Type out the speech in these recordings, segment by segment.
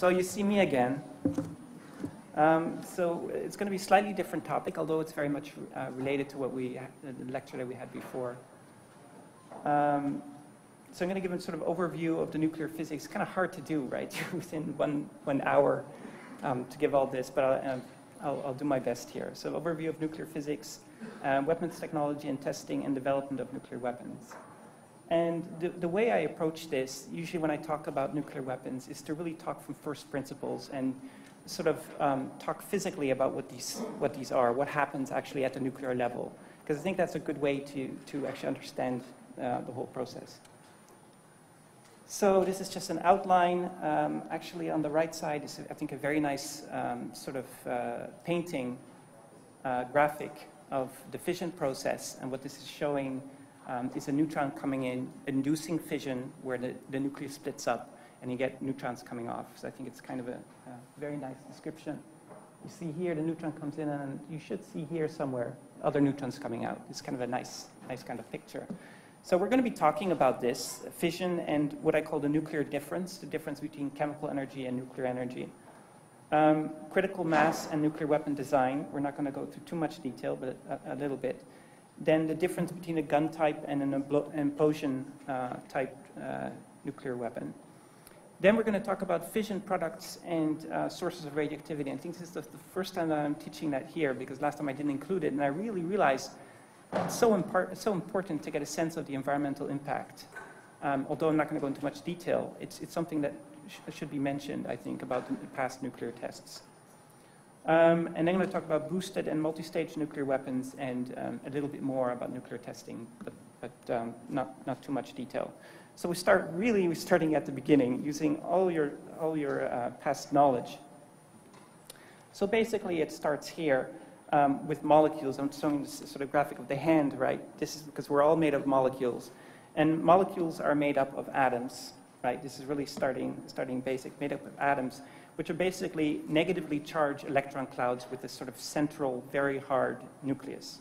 So you see me again. Um, so it's going to be a slightly different topic, although it's very much uh, related to what we, the lecture that we had before. Um, so I'm going to give a sort of overview of the nuclear physics. Kind of hard to do, right, within one, one hour um, to give all this, but I'll, um, I'll, I'll, do my best here. So overview of nuclear physics, uh, weapons technology and testing and development of nuclear weapons. And the, the way I approach this, usually when I talk about nuclear weapons, is to really talk from first principles and sort of um, talk physically about what these, what these are, what happens actually at the nuclear level. Because I think that's a good way to, to actually understand uh, the whole process. So this is just an outline. Um, actually, on the right side is, I think, a very nice um, sort of uh, painting uh, graphic of the fission process. And what this is showing um, is a neutron coming in, inducing fission where the, the nucleus splits up and you get neutrons coming off. So I think it's kind of a, a very nice description. You see here the neutron comes in and you should see here somewhere other neutrons coming out. It's kind of a nice, nice kind of picture. So we're going to be talking about this, fission and what I call the nuclear difference, the difference between chemical energy and nuclear energy. Um, critical mass and nuclear weapon design, we're not going to go through too much detail, but a, a little bit. Then the difference between a gun type and an implosion uh, type uh, nuclear weapon. Then we're going to talk about fission products and uh, sources of radioactivity. I think this is the, first time that I'm teaching that here because last time I didn't include it, and I really realized it's so, impar- so important to get a sense of the environmental impact. Um, although I'm not going to go into much detail, it's, it's something that sh- should be mentioned, I think, about past nuclear tests. Um, and then I'm going to talk about boosted and multi-stage nuclear weapons and um, a little bit more about nuclear testing, but, but um, not, not too much detail. So we start really we're starting at the beginning, using all your, all your uh, past knowledge. So basically it starts here um, with molecules. I'm showing this sort of graphic of the hand, right? This is because we're all made of molecules. And molecules are made up of atoms, right? This is really starting, starting basic, made up of atoms, which are basically negatively charged electron clouds with a sort of central, very hard nucleus.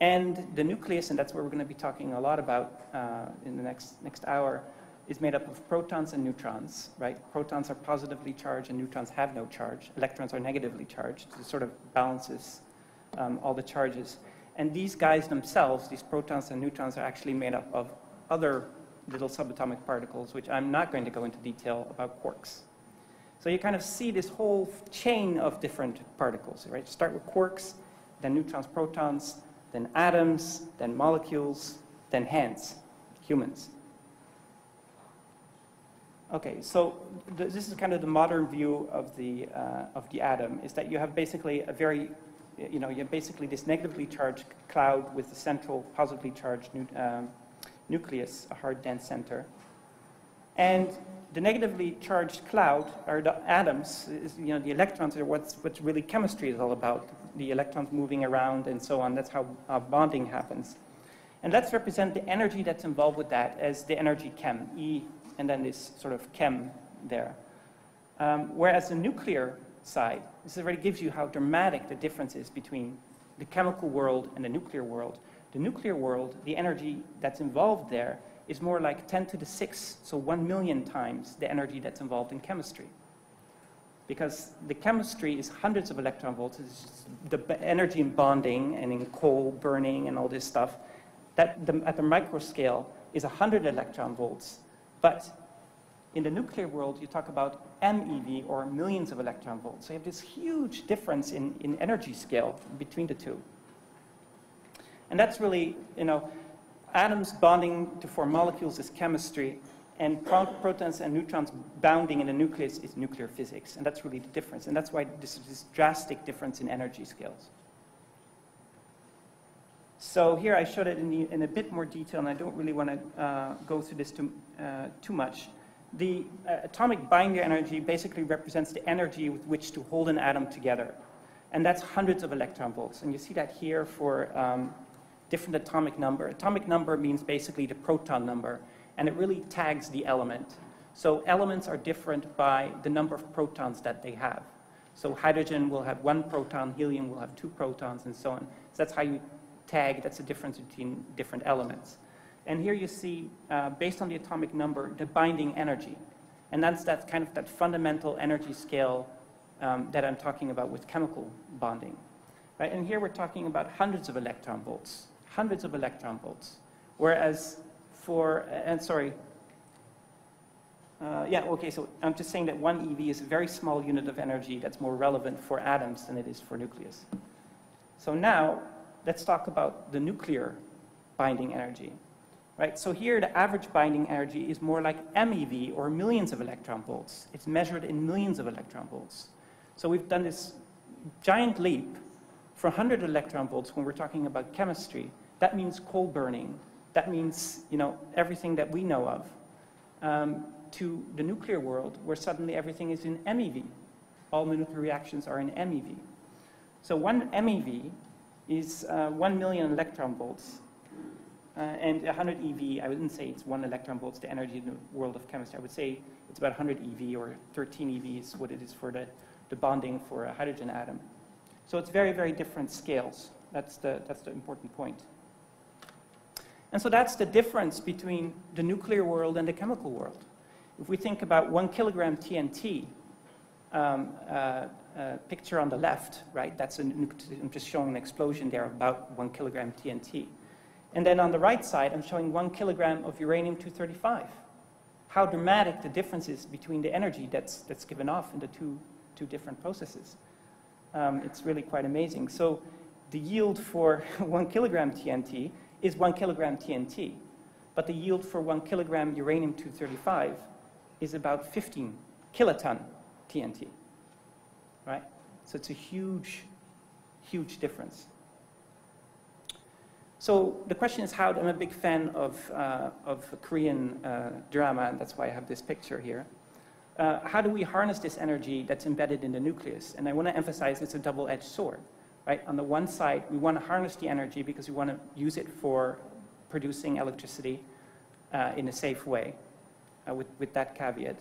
And the nucleus, and that's what we're going to be talking a lot about uh, in the next, next hour, is made up of protons and neutrons, right? Protons are positively charged and neutrons have no charge. Electrons are negatively charged. It sort of balances um, all the charges. And these guys themselves, these protons and neutrons, are actually made up of other little subatomic particles, which I'm not going to go into detail about quarks. So you kind of see this whole chain of different particles, right? Start with quarks, then neutrons, protons, then atoms, then molecules, then hands, humans. Okay, so th this is kind of the modern view of the, uh, of the atom, is that you have basically a very, you know, you have basically this negatively charged cloud with the central positively charged nu um, nucleus, a hard dense center. And the negatively charged cloud are the atoms, is, you know, the electrons are what's, what's really chemistry is all about the electrons moving around and so on. That's how uh, bonding happens. And let's represent the energy that's involved with that as the energy chem, E, and then this sort of chem there. Um, whereas the nuclear side, this already gives you how dramatic the difference is between the chemical world and the nuclear world. The nuclear world, the energy that's involved there is more like 10 to the 6, so 1 million times the energy that's involved in chemistry because the chemistry is hundreds of electron volts. The energy in bonding and in coal burning and all this stuff. That the, at the micro scale is 100 electron volts. But in the nuclear world, you talk about MeV or millions of electron volts. So you have this huge difference in, in energy scale between the two. And that's really, you know, atoms bonding to form molecules is chemistry, and protons and neutrons bounding in the nucleus is nuclear physics. And that's really the difference. And that's why this is this drastic difference in energy scales. So here I showed it in, the, in a bit more detail, and I don't really want to uh, go through this too, uh, too much. The uh, atomic binding energy basically represents the energy with which to hold an atom together. And that's hundreds of electron volts. And you see that here for um, different atomic number. Atomic number means basically the proton number and it really tags the element. So elements are different by the number of protons that they have. So hydrogen will have one proton, helium will have two protons, and so on. So that's how you tag, that's the difference between different elements. And here you see, uh, based on the atomic number, the binding energy. And that's that kind of that fundamental energy scale um, that I'm talking about with chemical bonding. Right? And here we're talking about hundreds of electron volts, hundreds of electron volts. Whereas for, and sorry, uh, yeah, okay, so I'm just saying that one eV is a very small unit of energy that's more relevant for atoms than it is for nucleus. So now, let's talk about the nuclear binding energy. Right, so here the average binding energy is more like MeV, or millions of electron volts. It's measured in millions of electron volts. So we've done this giant leap for 100 electron volts when we're talking about chemistry. That means coal burning. That means, you know, everything that we know of. Um, to the nuclear world, where suddenly everything is in MeV. All nuclear reactions are in MeV. So one MeV is uh, 1 million electron volts. Uh, and 100 EV, I wouldn't say it's 1 electron volts to energy in the world of chemistry. I would say it's about 100 EV or 13 EV is what it is for the, the bonding for a hydrogen atom. So it's very, very different scales. That's the, that's the important point. And so that's the difference between the nuclear world and the chemical world. If we think about one kilogram TNT, um, uh, uh, picture on the left, right, that's a, I'm just showing an explosion there about one kilogram TNT. And then on the right side, I'm showing one kilogram of uranium-235. How dramatic the difference is between the energy that's, that's given off in the two, two different processes. Um, it's really quite amazing. So the yield for one kilogram TNT is one kilogram TNT, but the yield for one kilogram uranium-235 is about 15 kiloton TNT, right? So it's a huge, huge difference. So the question is how, I'm a big fan of, uh, of Korean uh, drama, and that's why I have this picture here. Uh, how do we harness this energy that's embedded in the nucleus? And I want to emphasize it's a double-edged sword, right? On the one side, we want to harness the energy because we want to use it for producing electricity uh, in a safe way, uh, with, with that caveat.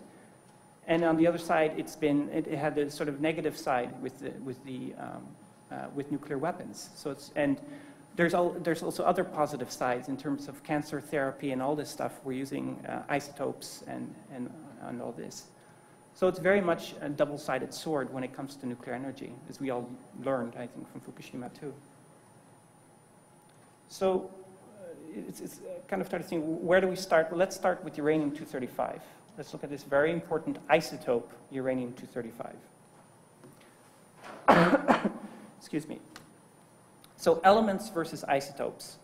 And on the other side, it's been, it, it had the sort of negative side with, the, with, the, um, uh, with nuclear weapons. So it's, and there's, all, there's also other positive sides in terms of cancer therapy and all this stuff. We're using uh, isotopes and, and, and all this. So it's very much a double-sided sword when it comes to nuclear energy, as we all learned, I think, from Fukushima too. So uh, it's, it's kind of started thinking, where do we start? Well, let's start with uranium-235. Let's look at this very important isotope, uranium-235. Excuse me. So elements versus isotopes.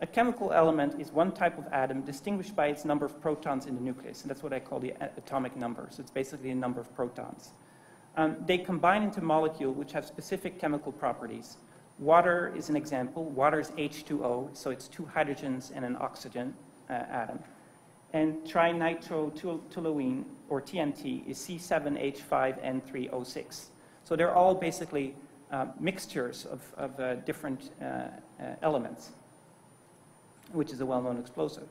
A chemical element is one type of atom distinguished by its number of protons in the nucleus, and that's what I call the atomic number. So it's basically a number of protons. Um, they combine into molecules which have specific chemical properties. Water is an example. Water is H2O, so it's two hydrogens and an oxygen uh, atom. And trinitrotoluene, or TNT, is C7H5N3O6. So they're all basically uh, mixtures of, of uh, different uh, uh, elements, which is a well-known explosive.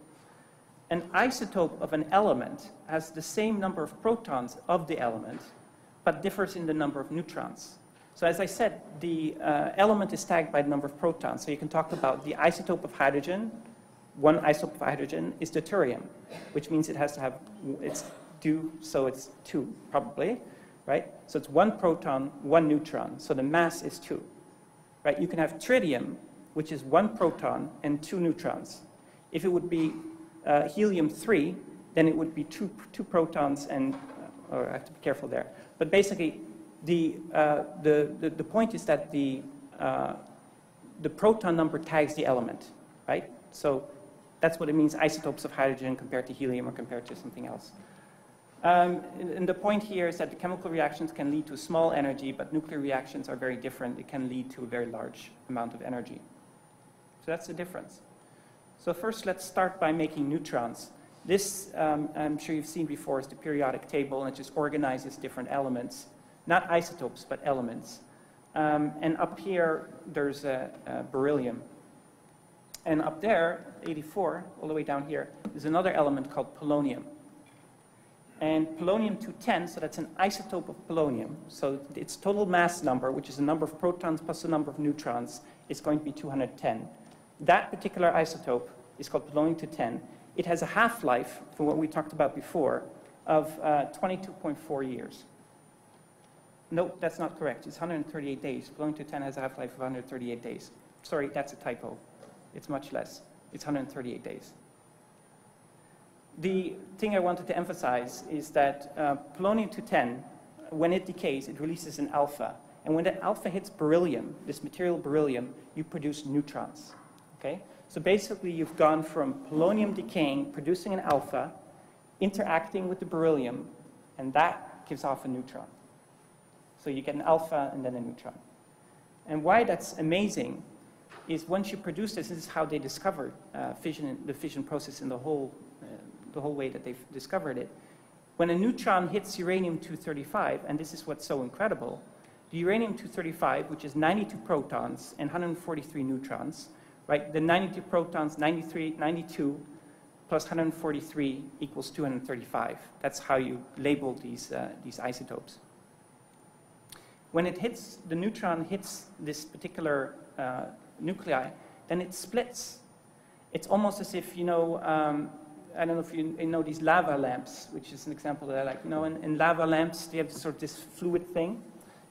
An isotope of an element has the same number of protons of the element, but differs in the number of neutrons. So as I said, the uh, element is tagged by the number of protons. So you can talk about the isotope of hydrogen. One isotope of hydrogen is deuterium, which means it has to have, it's two, so it's two, probably right? So it's one proton, one neutron. So the mass is two, right? You can have tritium, which is one proton and two neutrons. If it would be uh, helium-3, then it would be two, two protons and, uh, or I have to be careful there. But basically, the, uh, the, the, the, point is that the, uh, the proton number tags the element, right? So that's what it means, isotopes of hydrogen compared to helium or compared to something else. Um, and the point here is that the chemical reactions can lead to small energy, but nuclear reactions are very different. It can lead to a very large amount of energy. So that's the difference. So first, let's start by making neutrons. This, um, I'm sure you've seen before, is the periodic table, and it just organizes different elements. Not isotopes, but elements. Um, and up here, there's beryllium. And up there, 84, all the way down here, is another element called polonium and polonium-210, so that's an isotope of polonium. So its total mass number, which is the number of protons plus the number of neutrons, is going to be 210. That particular isotope is called polonium-210. It has a half-life, from what we talked about before, of uh, 22.4 years. No, that's not correct. It's 138 days. Polonium-210 has a half-life of 138 days. Sorry, that's a typo. It's much less. It's 138 days. The thing I wanted to emphasize is that uh, polonium-210, when it decays, it releases an alpha. And when the alpha hits beryllium, this material beryllium, you produce neutrons. Okay? So basically, you've gone from polonium decaying, producing an alpha, interacting with the beryllium, and that gives off a neutron. So you get an alpha and then a neutron. And why that's amazing is once you produce this, this is how they discovered uh, fission, the fission process in the whole, uh, the whole way that they've discovered it. When a neutron hits uranium-235, and this is what's so incredible, the uranium-235, which is 92 protons and 143 neutrons, right? The 92 protons, 93, 92 plus 143 equals 235. That's how you label these, uh, these isotopes. When it hits, the neutron hits this particular uh, nuclei, then it splits. It's almost as if, you know, um, I don't know if you, know these lava lamps, which is an example that I like. You know, in, in lava lamps, they have sort of this fluid thing,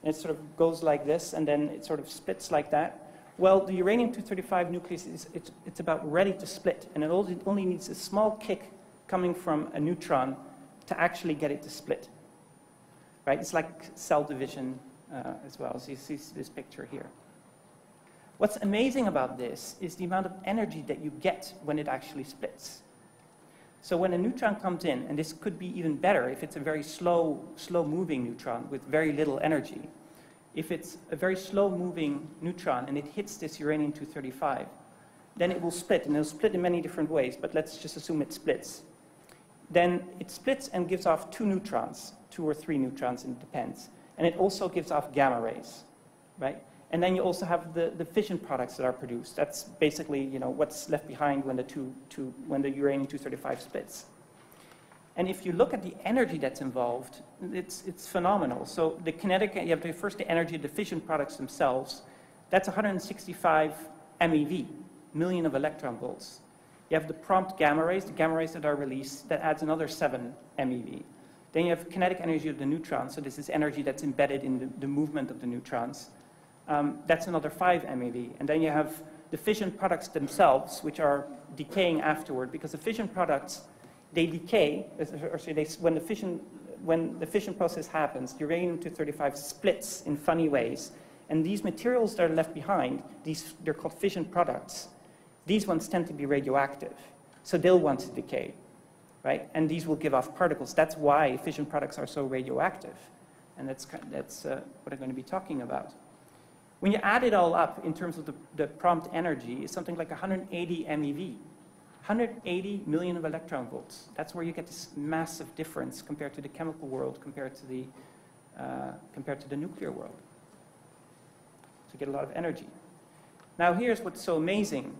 and it sort of goes like this, and then it sort of splits like that. Well, the uranium-235 nucleus is it's, it's about ready to split, and it only, needs a small kick coming from a neutron to actually get it to split. Right? It's like cell division uh, as well. So you see this picture here. What's amazing about this is the amount of energy that you get when it actually splits. So when a neutron comes in, and this could be even better if it's a very slow, slow-moving neutron with very little energy, if it's a very slow-moving neutron and it hits this uranium-235, then it will split, and it'll split in many different ways, but let's just assume it splits. Then it splits and gives off two neutrons, two or three neutrons, it depends. And it also gives off gamma rays, right? And then you also have the, the fission products that are produced. That's basically you know, what's left behind when the, two, two, when the uranium-235 splits. And if you look at the energy that's involved, it's, it's phenomenal. So the kinetic, you have the, first the energy of the fission products themselves. That's 165 MeV, million of electron volts. You have the prompt gamma rays, the gamma rays that are released, that adds another 7 MeV. Then you have kinetic energy of the neutrons, so this is energy that's embedded in the, the movement of the neutrons. Um, that's another 5 MeV. And then you have the fission products themselves, which are decaying afterward, because the fission products they decay, or they, when, the fission, when the fission process happens, uranium-235 splits in funny ways. And these materials that are left behind, these, they're called fission products. These ones tend to be radioactive, so they'll want to decay, right? And these will give off particles. That's why fission products are so radioactive. And that's, that's uh, what I'm going to be talking about. When you add it all up in terms of the, the prompt energy, it's something like 180 MeV. 180 million of electron volts. That's where you get this massive difference compared to the chemical world, compared to the, uh, compared to the nuclear world. So you get a lot of energy. Now here's what's so amazing.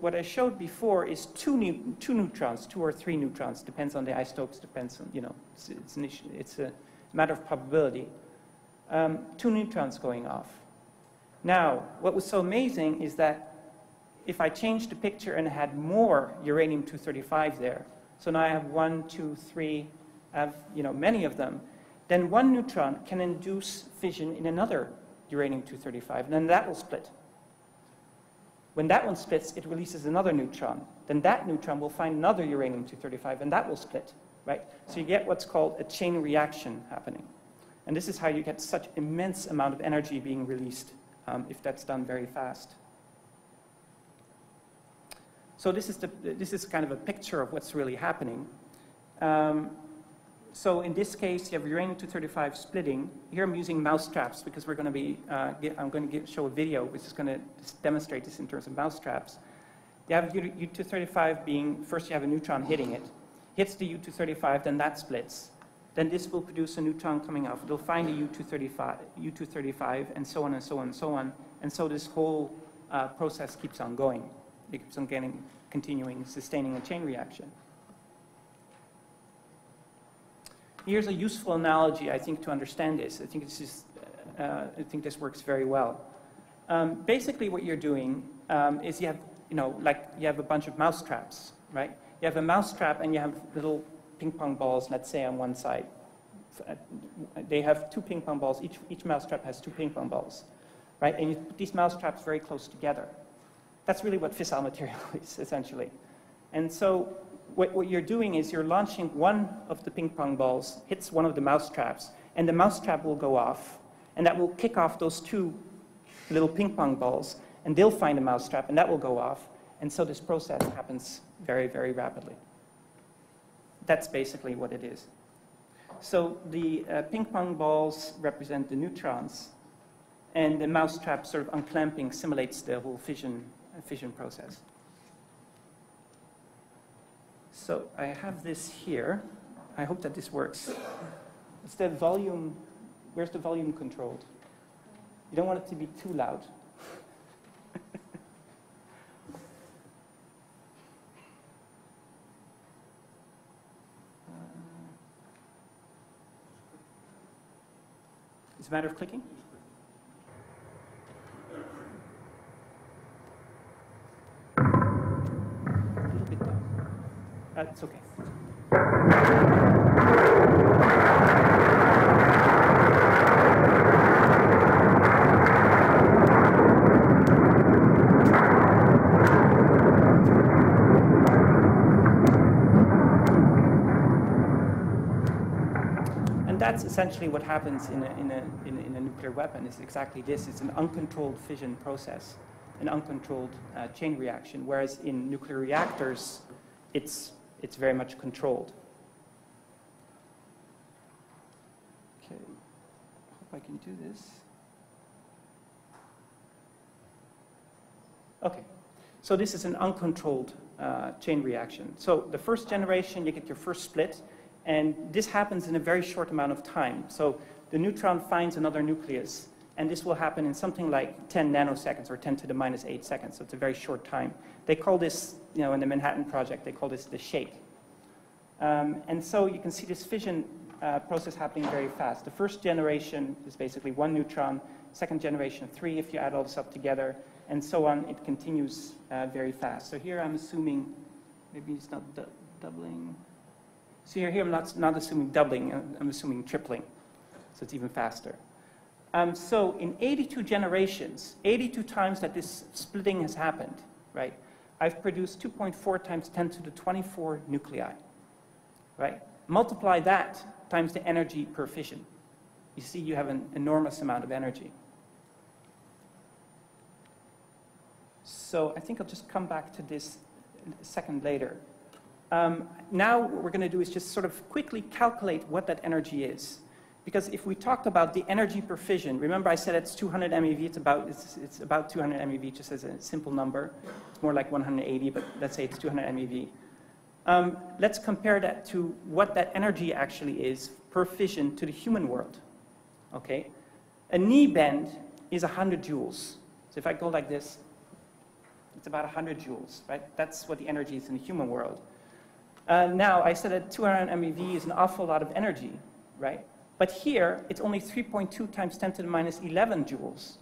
What I showed before is two, two neutrons, two or three neutrons, depends on the isotopes, depends on, you know, it's, it's, an issue, it's a matter of probability. Um, two neutrons going off. Now, what was so amazing is that if I changed the picture and had more uranium-235 there, so now I have one, two, three, I have you know, many of them, then one neutron can induce fission in another uranium-235, and then that will split. When that one splits, it releases another neutron. Then that neutron will find another uranium-235, and that will split, right? So you get what's called a chain reaction happening. And this is how you get such immense amount of energy being released um, if that's done very fast. So this is, the, this is kind of a picture of what's really happening. Um, so in this case, you have uranium-235 splitting. Here I'm using mouse traps because we're going to be, uh, get, I'm going to show a video which is going to demonstrate this in terms of mouse traps. You have U-235 being, first you have a neutron hitting it, hits the U-235, then that splits. Then this will produce a neutron coming off. It'll find a U-235, U-235, and so on and so on and so on. And so this whole uh, process keeps on going it keeps on getting, continuing, sustaining a chain reaction. Here's a useful analogy, I think, to understand this. I think this, is, uh, I think this works very well. Um, basically, what you're doing um, is you have, you know, like you have a bunch of mouse traps, right? You have a mouse trap and you have little ping pong balls, let's say on one side. They have two ping pong balls, each, each mousetrap has two ping pong balls, right? And you put these mousetraps very close together. That's really what fissile material is, essentially. And so what, what you're doing is you're launching one of the ping pong balls, hits one of the mousetraps, and the mousetrap will go off, and that will kick off those two little ping pong balls, and they'll find a mousetrap, and that will go off. And so this process happens very, very rapidly. That's basically what it is. So the uh, ping pong balls represent the neutrons, and the mousetrap sort of unclamping simulates the whole fission, fission process. So I have this here. I hope that this works. It's the volume, where's the volume controlled? You don't want it to be too loud. It's a matter of clicking? A little bit down. Uh, it's okay. And that's essentially what happens in a, in, a, in, a, in a, nuclear weapon is exactly this. It's an uncontrolled fission process, an uncontrolled uh, chain reaction, whereas in nuclear reactors, it's, it's very much controlled. Okay, hope I can do this. Okay, so this is an uncontrolled uh, chain reaction. So the first generation, you get your first split, and this happens in a very short amount of time. So the neutron finds another nucleus, and this will happen in something like 10 nanoseconds or 10 to the minus 8 seconds. So it's a very short time. They call this, you know, in the Manhattan Project, they call this the shake. Um, and so you can see this fission uh, process happening very fast. The first generation is basically one neutron, second generation three if you add all this up together, and so on. It continues uh, very fast. So here I'm assuming, maybe it's not doubling. So here, here I'm not, not assuming doubling, I'm assuming tripling. So it's even faster. Um, so in 82 generations, 82 times that this splitting has happened, right, I've produced 2.4 times 10 to the 24 nuclei, right? Multiply that times the energy per fission. You see you have an enormous amount of energy. So I think I'll just come back to this a second later. Um, now what we're going to do is just sort of quickly calculate what that energy is. Because if we talk about the energy per fission, remember I said it's 200 MeV, it's about, it's, it's about 200 MeV just as a simple number. It's more like 180, but let's say it's 200 MeV. Um, let's compare that to what that energy actually is per fission to the human world. Okay? A knee bend is 100 joules. So if I go like this, it's about 100 joules, right? That's what the energy is in the human world. Uh, now, I said that 200 MeV is an awful lot of energy, right? But here, it's only 3.2 times 10 to the minus 11 joules.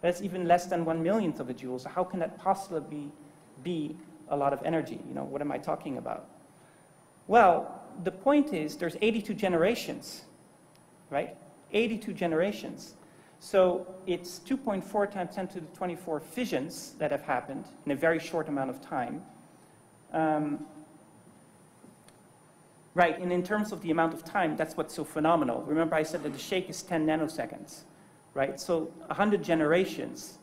That's even less than one millionth of a joule. So how can that possibly be a lot of energy? You know, what am I talking about? Well, the point is there's 82 generations, right? 82 generations. So it's 2.4 times 10 to the 24 fissions that have happened in a very short amount of time. Um, Right, and in terms of the amount of time, that's what's so phenomenal. Remember I said that the shake is 10 nanoseconds, right? So 100 generations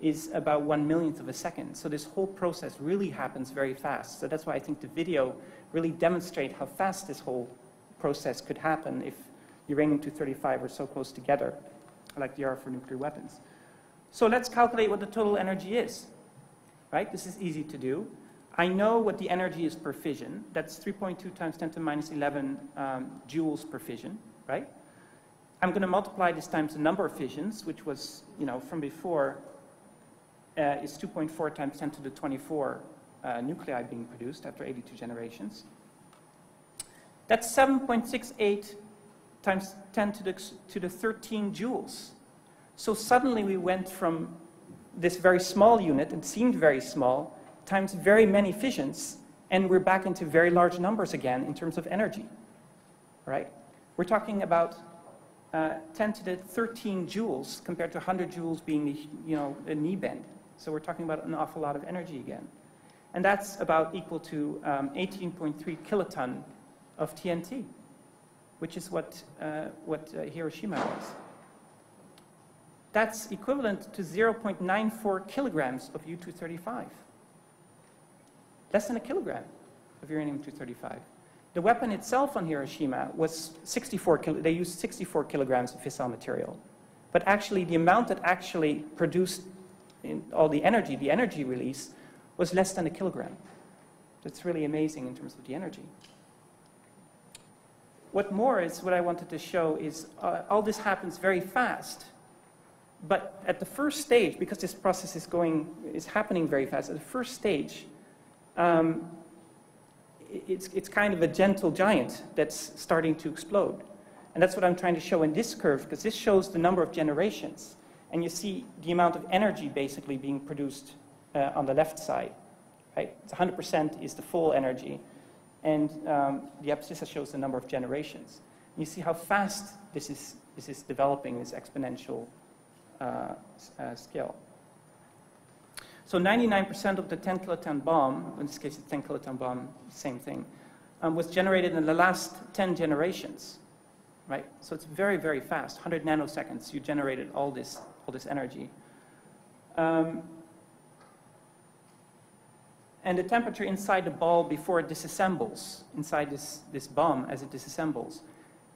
is about one millionth of a second. So this whole process really happens very fast. So that's why I think the video really demonstrate how fast this whole process could happen if uranium-235 were so close together, like they are for nuclear weapons. So let's calculate what the total energy is, right? This is easy to do. I know what the energy is per fission. That's 3.2 times 10 to the minus 11 um, joules per fission, right? I'm going to multiply this times the number of fissions, which was, you know, from before, uh, is 2.4 times 10 to the 24 uh, nuclei being produced after 82 generations. That's 7.68 times 10 to the, to the 13 joules. So suddenly we went from this very small unit, it seemed very small, times very many fissions, And we're back into very large numbers again in terms of energy, right? We're talking about uh, 10 to the 13 joules compared to 100 joules being, the, you know, a knee bend. So we're talking about an awful lot of energy again. And that's about equal to 18.3 um, kiloton of TNT, which is what, uh, what uh, Hiroshima was. That's equivalent to 0.94 kilograms of U-235. Less than a kilogram of uranium-235. The weapon itself on Hiroshima was 64, they used 64 kilograms of fissile material. But actually, the amount that actually produced all the energy, the energy release, was less than a kilogram. That's really amazing in terms of the energy. What more is, what I wanted to show is uh, all this happens very fast. But at the first stage, because this process is going, is happening very fast, at the first stage, um, it's, it's kind of a gentle giant that's starting to explode. And that's what I'm trying to show in this curve, because this shows the number of generations. And you see the amount of energy basically being produced uh, on the left side. Right? It's 100% is the full energy. And um, the abscissa shows the number of generations. And you see how fast this is, this is developing, this exponential uh, uh, scale. So 99% of the 10 kiloton bomb, in this case the 10 kiloton bomb, same thing, um, was generated in the last 10 generations, right? So it's very, very fast, 100 nanoseconds, you generated all this, all this energy. Um, and the temperature inside the ball before it disassembles, inside this, this bomb as it disassembles,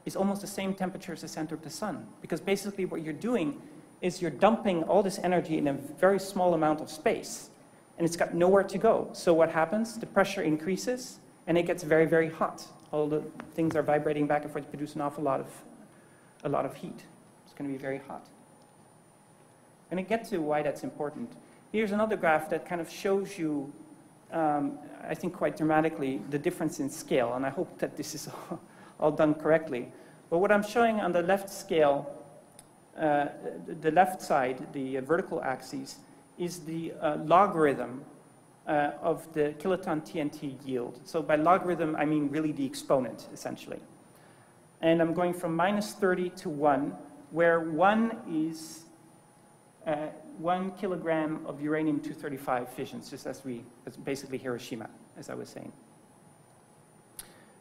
is almost the same temperature as the center of the sun. Because basically what you're doing is you're dumping all this energy in a very small amount of space, and it's got nowhere to go. So what happens? The pressure increases, and it gets very, very hot. All the things are vibrating back and forth produce an awful lot of, a lot of heat. It's going to be very hot. And I get to why that's important. Here's another graph that kind of shows you, um, I think quite dramatically, the difference in scale. And I hope that this is all, all done correctly. But what I'm showing on the left scale uh, the left side, the vertical axis, is the uh, logarithm uh, of the kiloton TNT yield. So by logarithm, I mean really the exponent, essentially. And I'm going from minus 30 to 1, where 1 is uh, 1 kilogram of uranium-235 fissions, just as we, as basically Hiroshima, as I was saying.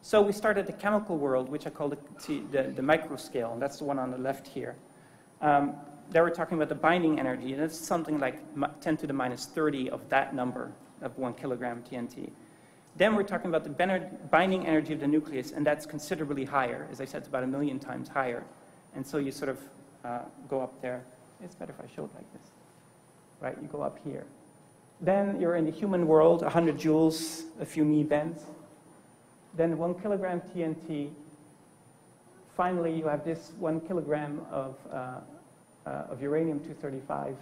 So we start at the chemical world, which I call the, the, the micro scale, and that's the one on the left here. Um, they were talking about the binding energy, and it's something like 10 to the minus 30 of that number of one kilogram TNT. Then we're talking about the binding energy of the nucleus, and that's considerably higher. As I said, it's about a million times higher. And so you sort of uh, go up there. It's better if I show it like this. Right, you go up here. Then you're in the human world, 100 joules, a few me bends. Then one kilogram TNT finally, you have this one kilogram of, uh, uh, of uranium-235.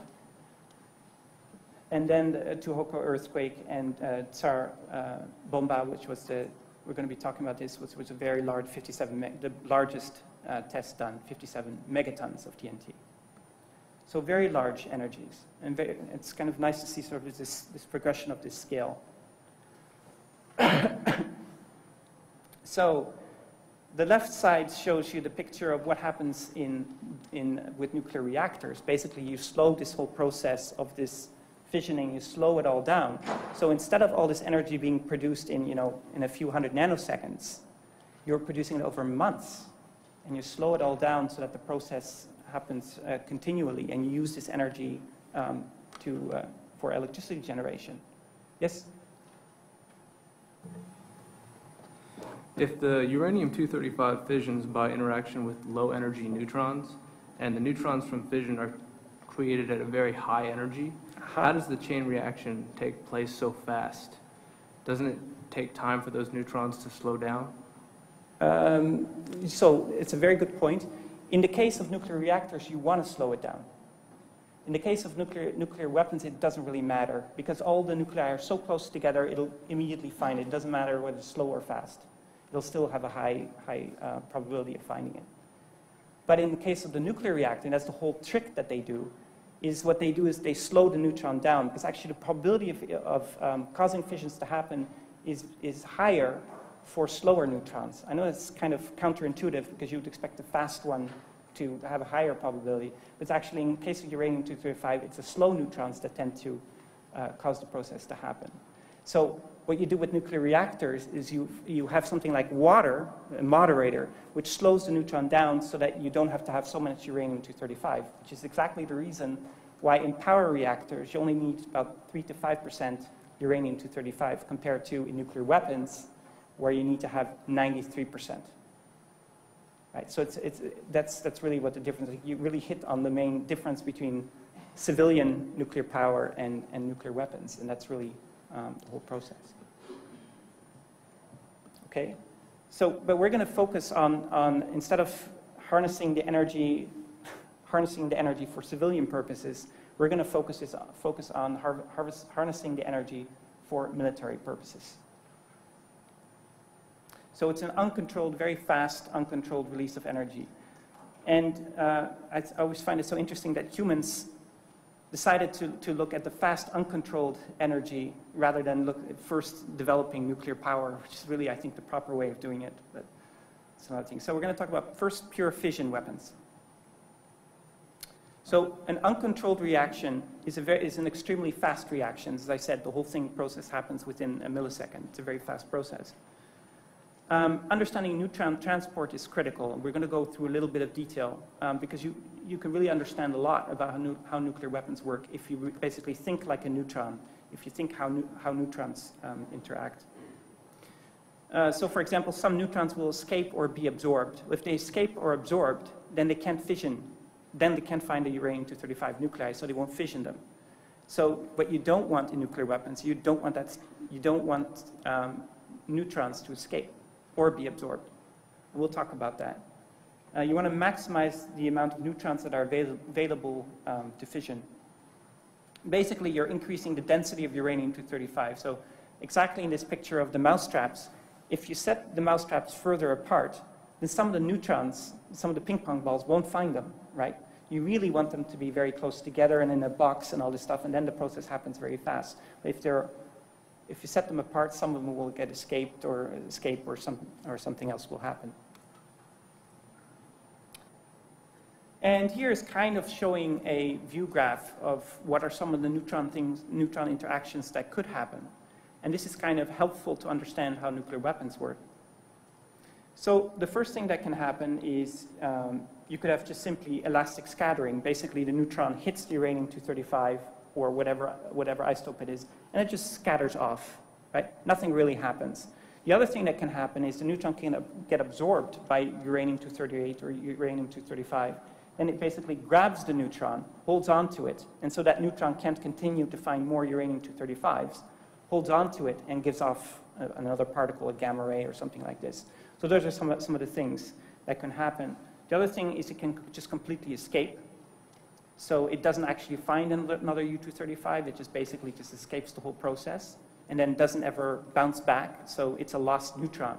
And then the Tohoku earthquake and uh, Tsar uh, Bomba, which was the, we're going to be talking about this, which was a very large 57, the largest uh, test done, 57 megatons of TNT. So very large energies. And very, it's kind of nice to see sort of this, this progression of this scale. so the left side shows you the picture of what happens in, in, with nuclear reactors. Basically, you slow this whole process of this fissioning, you slow it all down. So instead of all this energy being produced in, you know, in a few hundred nanoseconds, you're producing it over months. And you slow it all down so that the process happens uh, continually, and you use this energy um, to, uh, for electricity generation. Yes? If the uranium-235 fissions by interaction with low-energy neutrons, and the neutrons from fission are created at a very high energy, how does the chain reaction take place so fast? Doesn't it take time for those neutrons to slow down? Um, so it's a very good point. In the case of nuclear reactors, you want to slow it down. In the case of nuclear, nuclear weapons, it doesn't really matter because all the nuclei are so close together, it'll immediately find it. It doesn't matter whether it's slow or fast you'll still have a high, high uh, probability of finding it. But in the case of the nuclear reactor, and that's the whole trick that they do, is what they do is they slow the neutron down because actually the probability of, of um, causing fissions to happen is, is higher for slower neutrons. I know it's kind of counterintuitive because you would expect the fast one to have a higher probability, but it's actually, in case of uranium-235, it's the slow neutrons that tend to uh, cause the process to happen. So what you do with nuclear reactors is you, you have something like water, a moderator, which slows the neutron down so that you don't have to have so much uranium-235, which is exactly the reason why in power reactors you only need about 3 to 5% uranium-235 compared to in nuclear weapons where you need to have 93%. Right? So it's, it's, that's, that's really what the difference is. You really hit on the main difference between civilian nuclear power and, and nuclear weapons, and that's really um, the whole process. Okay? So, but we're going to focus on, on, instead of harnessing the energy, harnessing the energy for civilian purposes, we're going to focus, is, focus on har harvest, harnessing the energy for military purposes. So it's an uncontrolled, very fast, uncontrolled release of energy. And uh, I, I always find it so interesting that humans decided to, to look at the fast, uncontrolled energy rather than look at first developing nuclear power, which is really, I think, the proper way of doing it. But it's another thing. So we're going to talk about first pure fission weapons. So an uncontrolled reaction is, a very, is an extremely fast reaction. As I said, the whole thing process happens within a millisecond. It's a very fast process. Um, understanding neutron transport is critical. We're going to go through a little bit of detail um, because you, you can really understand a lot about how, nu how nuclear weapons work if you basically think like a neutron, if you think how, nu how neutrons um, interact. Uh, so for example, some neutrons will escape or be absorbed. If they escape or absorbed, then they can't fission. Then they can't find the uranium-235 nuclei, so they won't fission them. So what you don't want in nuclear weapons, you don't want, that, you don't want um, neutrons to escape or be absorbed. We'll talk about that. Uh, you want to maximize the amount of neutrons that are avail available um, to fission. Basically, you're increasing the density of uranium-235. So exactly in this picture of the mousetraps, if you set the mousetraps further apart, then some of the neutrons, some of the ping pong balls won't find them, right? You really want them to be very close together and in a box and all this stuff, and then the process happens very fast. But if they're if you set them apart, some of them will get escaped or escape or, some, or something else will happen. And here is kind of showing a view graph of what are some of the neutron things, neutron interactions that could happen. And this is kind of helpful to understand how nuclear weapons work. So the first thing that can happen is um, you could have just simply elastic scattering. Basically, the neutron hits the uranium-235 or whatever, whatever isotope it is, and it just scatters off, right? Nothing really happens. The other thing that can happen is the neutron can get absorbed by uranium-238 or uranium-235, and it basically grabs the neutron, holds onto it, and so that neutron can't continue to find more uranium-235s, holds onto it and gives off another particle, a gamma ray or something like this. So those are some some of the things that can happen. The other thing is it can just completely escape so it doesn't actually find another U-235, it just basically just escapes the whole process and then doesn't ever bounce back, so it's a lost neutron.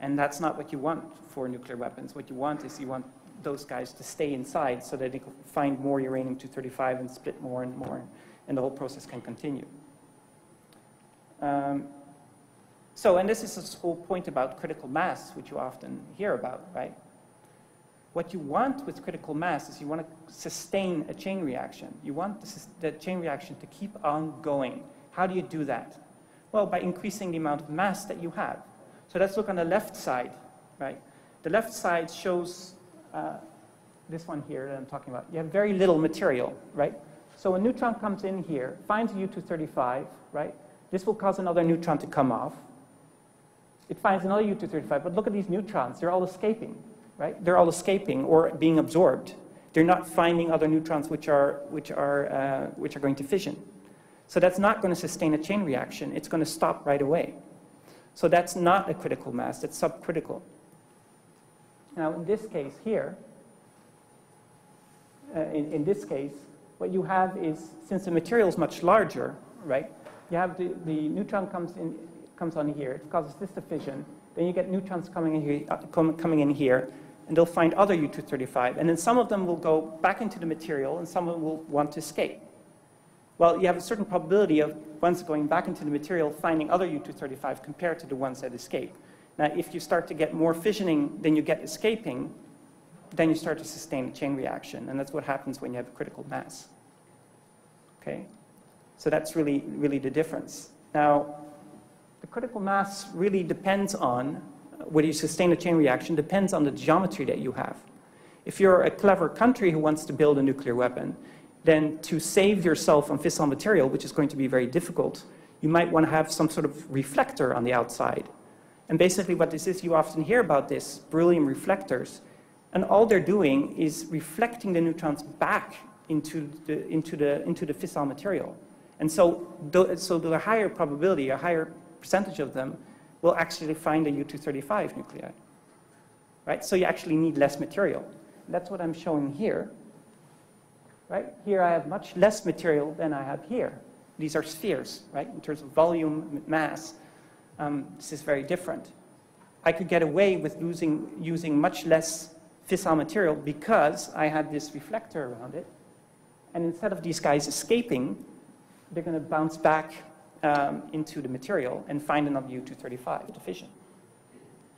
And that's not what you want for nuclear weapons. What you want is you want those guys to stay inside so that they can find more uranium-235 and split more and more, and the whole process can continue. Um, so, and this is this whole point about critical mass, which you often hear about, right? What you want with critical mass is you want to sustain a chain reaction. You want the, chain reaction to keep on going. How do you do that? Well, by increasing the amount of mass that you have. So let's look on the left side, right? The left side shows uh, this one here that I'm talking about. You have very little material, right? So a neutron comes in here, finds U-235, right? This will cause another neutron to come off. It finds another U-235, but look at these neutrons. They're all escaping right? They're all escaping or being absorbed. They're not finding other neutrons which are, which are, uh, which are going to fission. So that's not going to sustain a chain reaction. It's going to stop right away. So that's not a critical mass. That's subcritical. Now, in this case here, uh, in, in this case, what you have is, since the material is much larger, right, you have the, the neutron comes, in, comes on here, it causes this to fission, then you get neutrons coming in here, uh, coming in here and they'll find other U-235. And then some of them will go back into the material, and some of them will want to escape. Well, you have a certain probability of ones going back into the material finding other U-235 compared to the ones that escape. Now, if you start to get more fissioning than you get escaping, then you start to sustain a chain reaction, and that's what happens when you have a critical mass. Okay? So that's really, really the difference. Now, the critical mass really depends on, whether you sustain a chain reaction, depends on the geometry that you have. If you're a clever country who wants to build a nuclear weapon, then to save yourself on fissile material, which is going to be very difficult, you might want to have some sort of reflector on the outside. And basically what this is, you often hear about this, beryllium reflectors, and all they're doing is reflecting the neutrons back into the, into the, into the fissile material. And so, so the higher probability, a higher percentage of them, will actually find a U-235 nuclei. Right? So you actually need less material. That's what I'm showing here. Right? Here I have much less material than I have here. These are spheres, right? In terms of volume, mass, um, this is very different. I could get away with losing, using much less fissile material because I had this reflector around it. And instead of these guys escaping, they're going to bounce back um, into the material and find another U-235 to fission.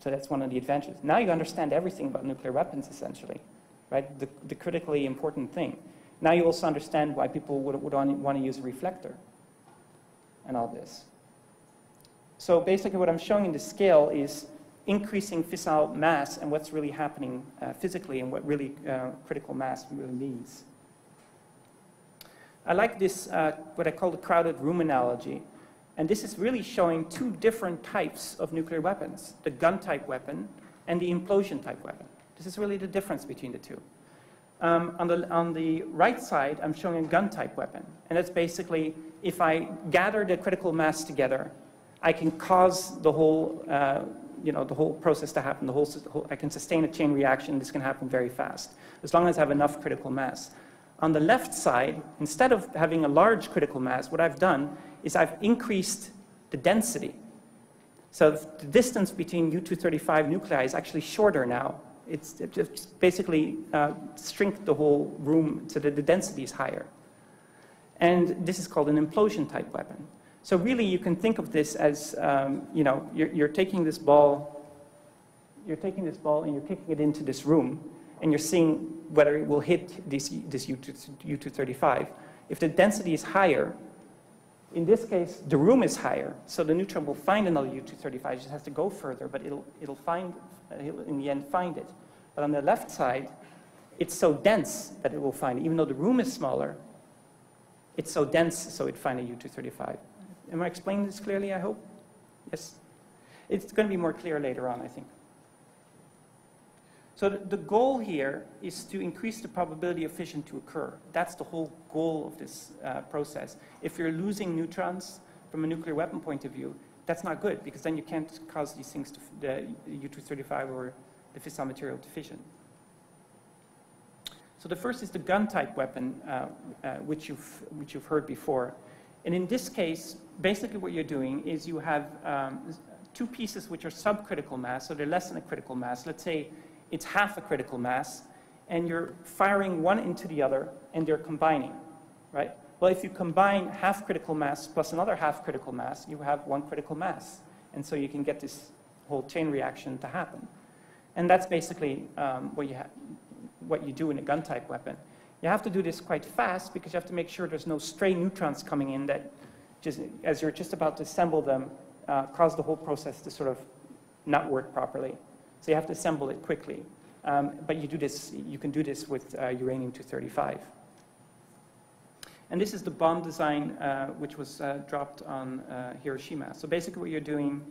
So that's one of the advantages. Now you understand everything about nuclear weapons, essentially, right? The, the critically important thing. Now you also understand why people would, would want to use a reflector and all this. So basically what I'm showing in the scale is increasing fissile mass and what's really happening uh, physically and what really uh, critical mass really means. I like this, uh, what I call the crowded room analogy. And this is really showing two different types of nuclear weapons, the gun type weapon and the implosion type weapon. This is really the difference between the two. Um, on, the, on the right side, I'm showing a gun type weapon. And that's basically, if I gather the critical mass together, I can cause the whole, uh, you know, the whole process to happen. The whole, I can sustain a chain reaction. This can happen very fast, as long as I have enough critical mass. On the left side, instead of having a large critical mass, what I've done is I've increased the density. So the distance between U-235 nuclei is actually shorter now it's, it just basically uh, shrink the whole room so that the density is higher. And this is called an implosion type weapon. So really you can think of this as, um, you know, you're, you're taking this ball, you're taking this ball and you're kicking it into this room and you're seeing whether it will hit this, this U-235. If the density is higher, in this case, the room is higher, so the neutron will find another U-235. It just has to go further, but it'll, it'll find, it'll in the end find it. But on the left side, it's so dense that it will find it. Even though the room is smaller, it's so dense, so it find a U-235. Am I explaining this clearly, I hope? Yes? It's going to be more clear later on, I think. So the, the goal here is to increase the probability of fission to occur. That's the whole goal of this uh, process. If you're losing neutrons from a nuclear weapon point of view, that's not good because then you can't cause these things to the U-235 or the fissile material to fission. So the first is the gun-type weapon, uh, uh, which, you've, which you've heard before. And in this case, basically what you're doing is you have um, two pieces which are subcritical mass, so they're less than a critical mass. Let's say it's half a critical mass, and you're firing one into the other, and they're combining, right? Well, if you combine half critical mass plus another half critical mass, you have one critical mass. And so you can get this whole chain reaction to happen. And that's basically um, what, you what you do in a gun-type weapon. You have to do this quite fast because you have to make sure there's no stray neutrons coming in that, just, as you're just about to assemble them, uh, cause the whole process to sort of not work properly. So you have to assemble it quickly. Um, but you, do this, you can do this with uh, uranium-235. And this is the bomb design uh, which was uh, dropped on uh, Hiroshima. So basically what you're doing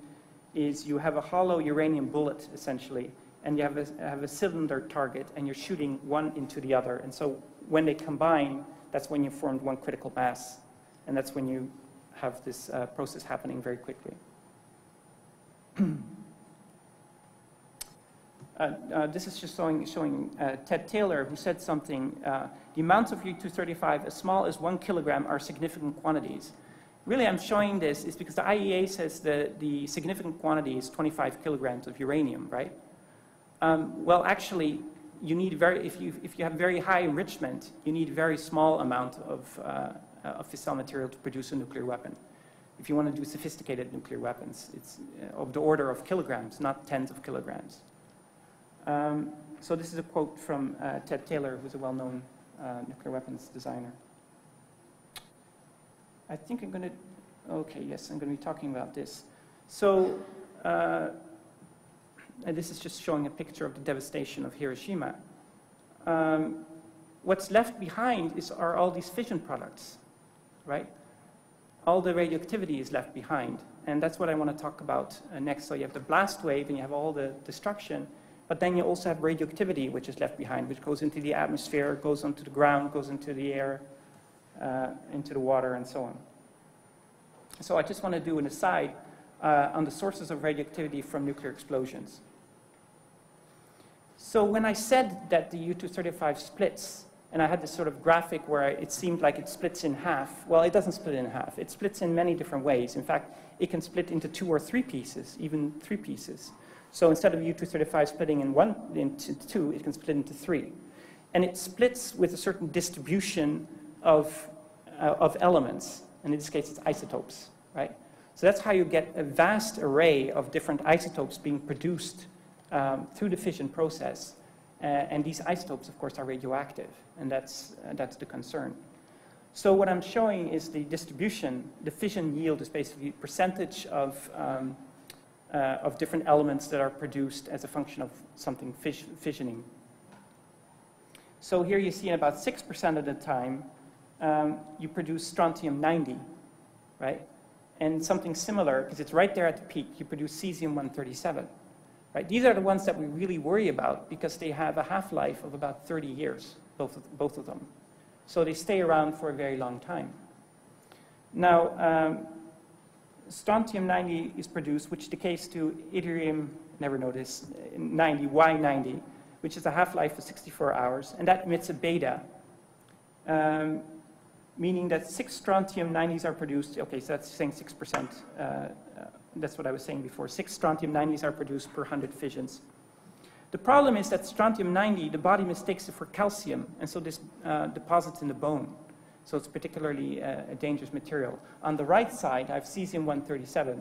is you have a hollow uranium bullet, essentially, and you have a, have a cylinder target, and you're shooting one into the other. And so when they combine, that's when you formed one critical mass. And that's when you have this uh, process happening very quickly. Uh, uh, this is just showing, showing uh, Ted Taylor, who said something, the amounts of U-235 as small as one kilogram are significant quantities. Really, I'm showing this is because the IAEA says that the significant quantity is 25 kilograms of uranium, right? Um, well, actually, you need very, if you, if you have very high enrichment, you need a very small amount of, uh, of fissile material to produce a nuclear weapon. If you want to do sophisticated nuclear weapons, it's of the order of kilograms, not tens of kilograms. Um, so this is a quote from uh, Ted Taylor, who's a well-known uh, nuclear weapons designer. I think I'm going to, okay, yes, I'm going to be talking about this. So, uh, and this is just showing a picture of the devastation of Hiroshima. Um, what's left behind is, are all these fission products, right? All the radioactivity is left behind. And that's what I want to talk about uh, next. So you have the blast wave and you have all the destruction, but then you also have radioactivity, which is left behind, which goes into the atmosphere, goes onto the ground, goes into the air, uh, into the water, and so on. So I just want to do an aside uh, on the sources of radioactivity from nuclear explosions. So when I said that the U-235 splits, and I had this sort of graphic where it seemed like it splits in half, well, it doesn't split in half. It splits in many different ways. In fact, it can split into two or three pieces, even three pieces. So instead of U-235 splitting in one, into two, it can split into three. And it splits with a certain distribution of, uh, of elements. And in this case, it's isotopes, right? So that's how you get a vast array of different isotopes being produced um, through the fission process. Uh, and these isotopes, of course, are radioactive, and that's, uh, that's the concern. So what I'm showing is the distribution. The fission yield is basically percentage of, um, uh, of different elements that are produced as a function of something fiss fissioning. So here you see in about 6% of the time, um, you produce strontium-90, right? And something similar, because it's right there at the peak, you produce cesium-137. Right? These are the ones that we really worry about because they have a half-life of about 30 years, both of, both of them. So they stay around for a very long time. Now, um, strontium-90 is produced, which decays to yttrium, never notice, 90, Y90, which is a half-life of 64 hours, and that emits a beta, um, meaning that six strontium-90s are produced. Okay, so that's saying 6% uh, that's what I was saying before. Six strontium-90s are produced per 100 fissions. The problem is that strontium-90, the body mistakes it for calcium, and so this uh, deposits in the bone. So it's particularly uh, a dangerous material. On the right side, I have cesium-137,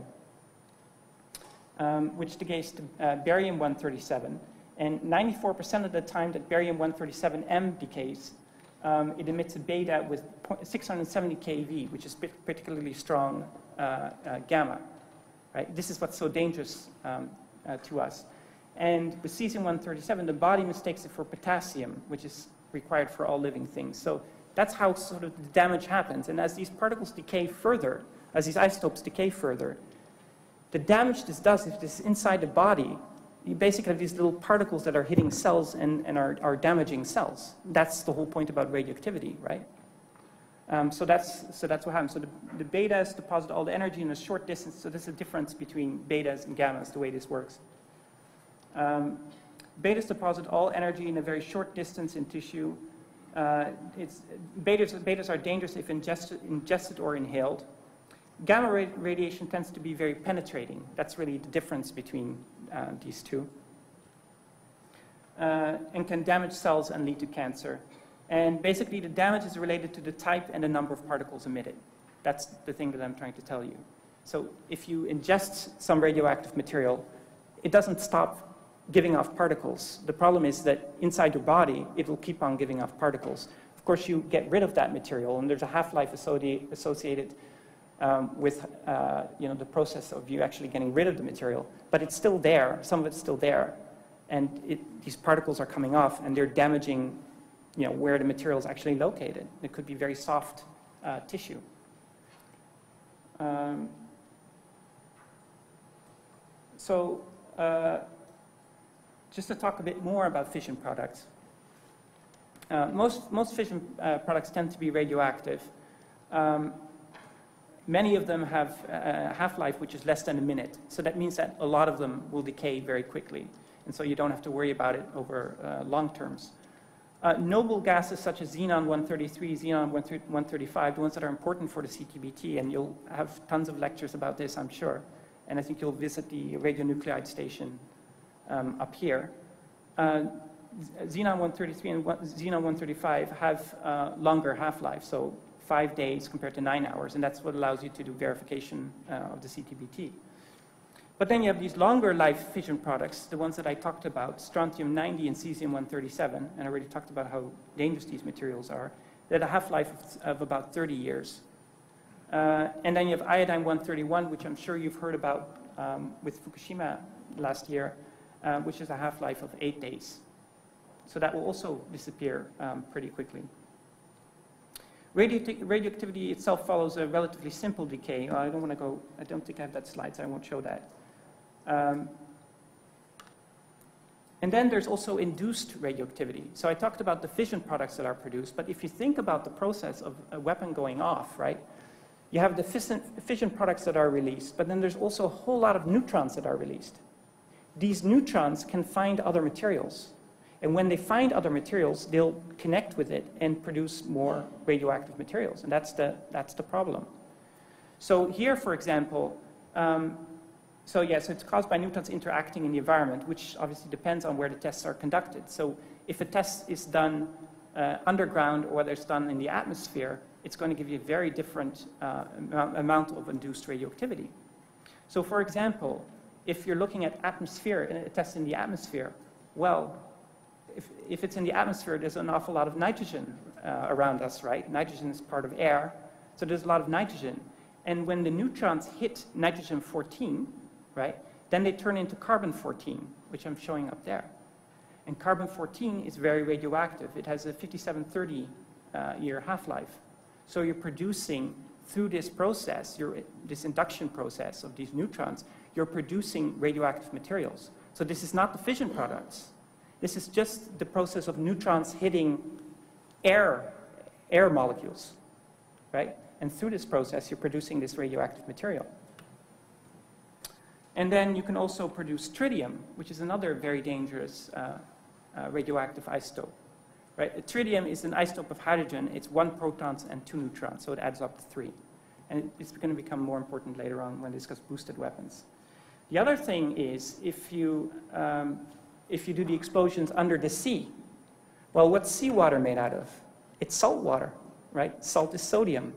um, which decays to uh, barium-137. And 94% of the time that barium-137M decays, um, it emits a beta with 670 keV, which is particularly strong uh, uh, gamma. Right? This is what's so dangerous um, uh, to us. And with cesium-137, the body mistakes it for potassium, which is required for all living things. So that's how sort of the damage happens. And as these particles decay further, as these isotopes decay further, the damage this does, if this is inside the body, you basically have these little particles that are hitting cells and, and are, are damaging cells. That's the whole point about radioactivity, right? Um, so, that's, so that's what happens. So the, the betas deposit all the energy in a short distance. So there's a difference between betas and gammas, the way this works. Um, betas deposit all energy in a very short distance in tissue. Uh, it's, betas, betas are dangerous if ingested, ingested or inhaled. Gamma radiation tends to be very penetrating. That's really the difference between uh, these two. Uh, and can damage cells and lead to cancer. And basically, the damage is related to the type and the number of particles emitted. That's the thing that I'm trying to tell you. So if you ingest some radioactive material, it doesn't stop giving off particles. The problem is that inside your body, it will keep on giving off particles. Of course, you get rid of that material, and there's a half-life associated um, with uh, you know, the process of you actually getting rid of the material. But it's still there. Some of it's still there. And it, these particles are coming off, and they're damaging you know, where the material is actually located. It could be very soft uh, tissue. Um, so uh, just to talk a bit more about fission products. Uh, most, most fission uh, products tend to be radioactive. Um, many of them have a half-life which is less than a minute. So that means that a lot of them will decay very quickly. And so you don't have to worry about it over uh, long terms. Uh, noble gases such as xenon-133, xenon-135, the ones that are important for the CTBT, and you'll have tons of lectures about this, I'm sure. And I think you'll visit the radionuclide station um, up here. Uh, Xenon-133 and xenon-135 have uh, longer half-life, so five days compared to nine hours, and that's what allows you to do verification uh, of the CTBT. But then you have these longer life fission products, the ones that I talked about, strontium-90 and cesium-137, and I already talked about how dangerous these materials are, that have a half-life of, of, about 30 years. Uh, and then you have iodine-131, which I'm sure you've heard about um, with Fukushima last year, uh, which is a half-life of eight days. So that will also disappear um, pretty quickly. radioactivity itself follows a relatively simple decay. I don't want to go, I don't think I have that slide, so I won't show that. Um, and then there's also induced radioactivity. So I talked about the fission products that are produced, but if you think about the process of a weapon going off, right, you have the fission products that are released, but then there's also a whole lot of neutrons that are released. These neutrons can find other materials. And when they find other materials, they'll connect with it and produce more radioactive materials. And that's the, that's the problem. So here, for example, um, so yeah, so it's caused by neutrons interacting in the environment, which obviously depends on where the tests are conducted. So if a test is done uh, underground or whether it's done in the atmosphere, it's going to give you a very different uh, amount of induced radioactivity. So for example, if you're looking at atmosphere, and a test in the atmosphere, well, if, if it's in the atmosphere, there's an awful lot of nitrogen uh, around us, right? Nitrogen is part of air, so there's a lot of nitrogen. And when the neutrons hit nitrogen 14, right, then they turn into carbon 14, which I'm showing up there. And carbon 14 is very radioactive. It has a 5730 uh, year half-life. So you're producing, through this process, your, this induction process of these neutrons, you're producing radioactive materials. So this is not the fission products. This is just the process of neutrons hitting air, air molecules, right? And through this process, you're producing this radioactive material. And then you can also produce tritium, which is another very dangerous uh, uh, radioactive isotope. Right? Tritium is an isotope of hydrogen. It's one protons and two neutrons, so it adds up to three. And it's going to become more important later on when we discuss boosted weapons. The other thing is if you, um, if you do the explosions under the sea, well, what's seawater made out of? It's salt water, right? Salt is sodium.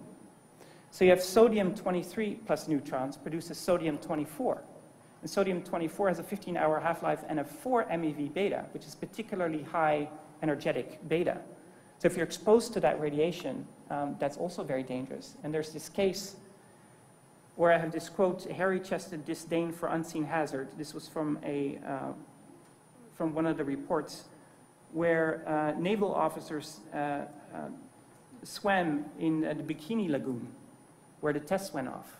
So you have sodium-23 plus neutrons produces sodium-24. And sodium-24 has a 15-hour half-life and a 4 MeV beta, which is particularly high energetic beta. So if you're exposed to that radiation, um, that's also very dangerous. And there's this case where I have this quote, hairy-chested disdain for unseen hazard. This was from, a, uh, from one of the reports where uh, naval officers uh, uh swam in the Bikini Lagoon where the tests went off.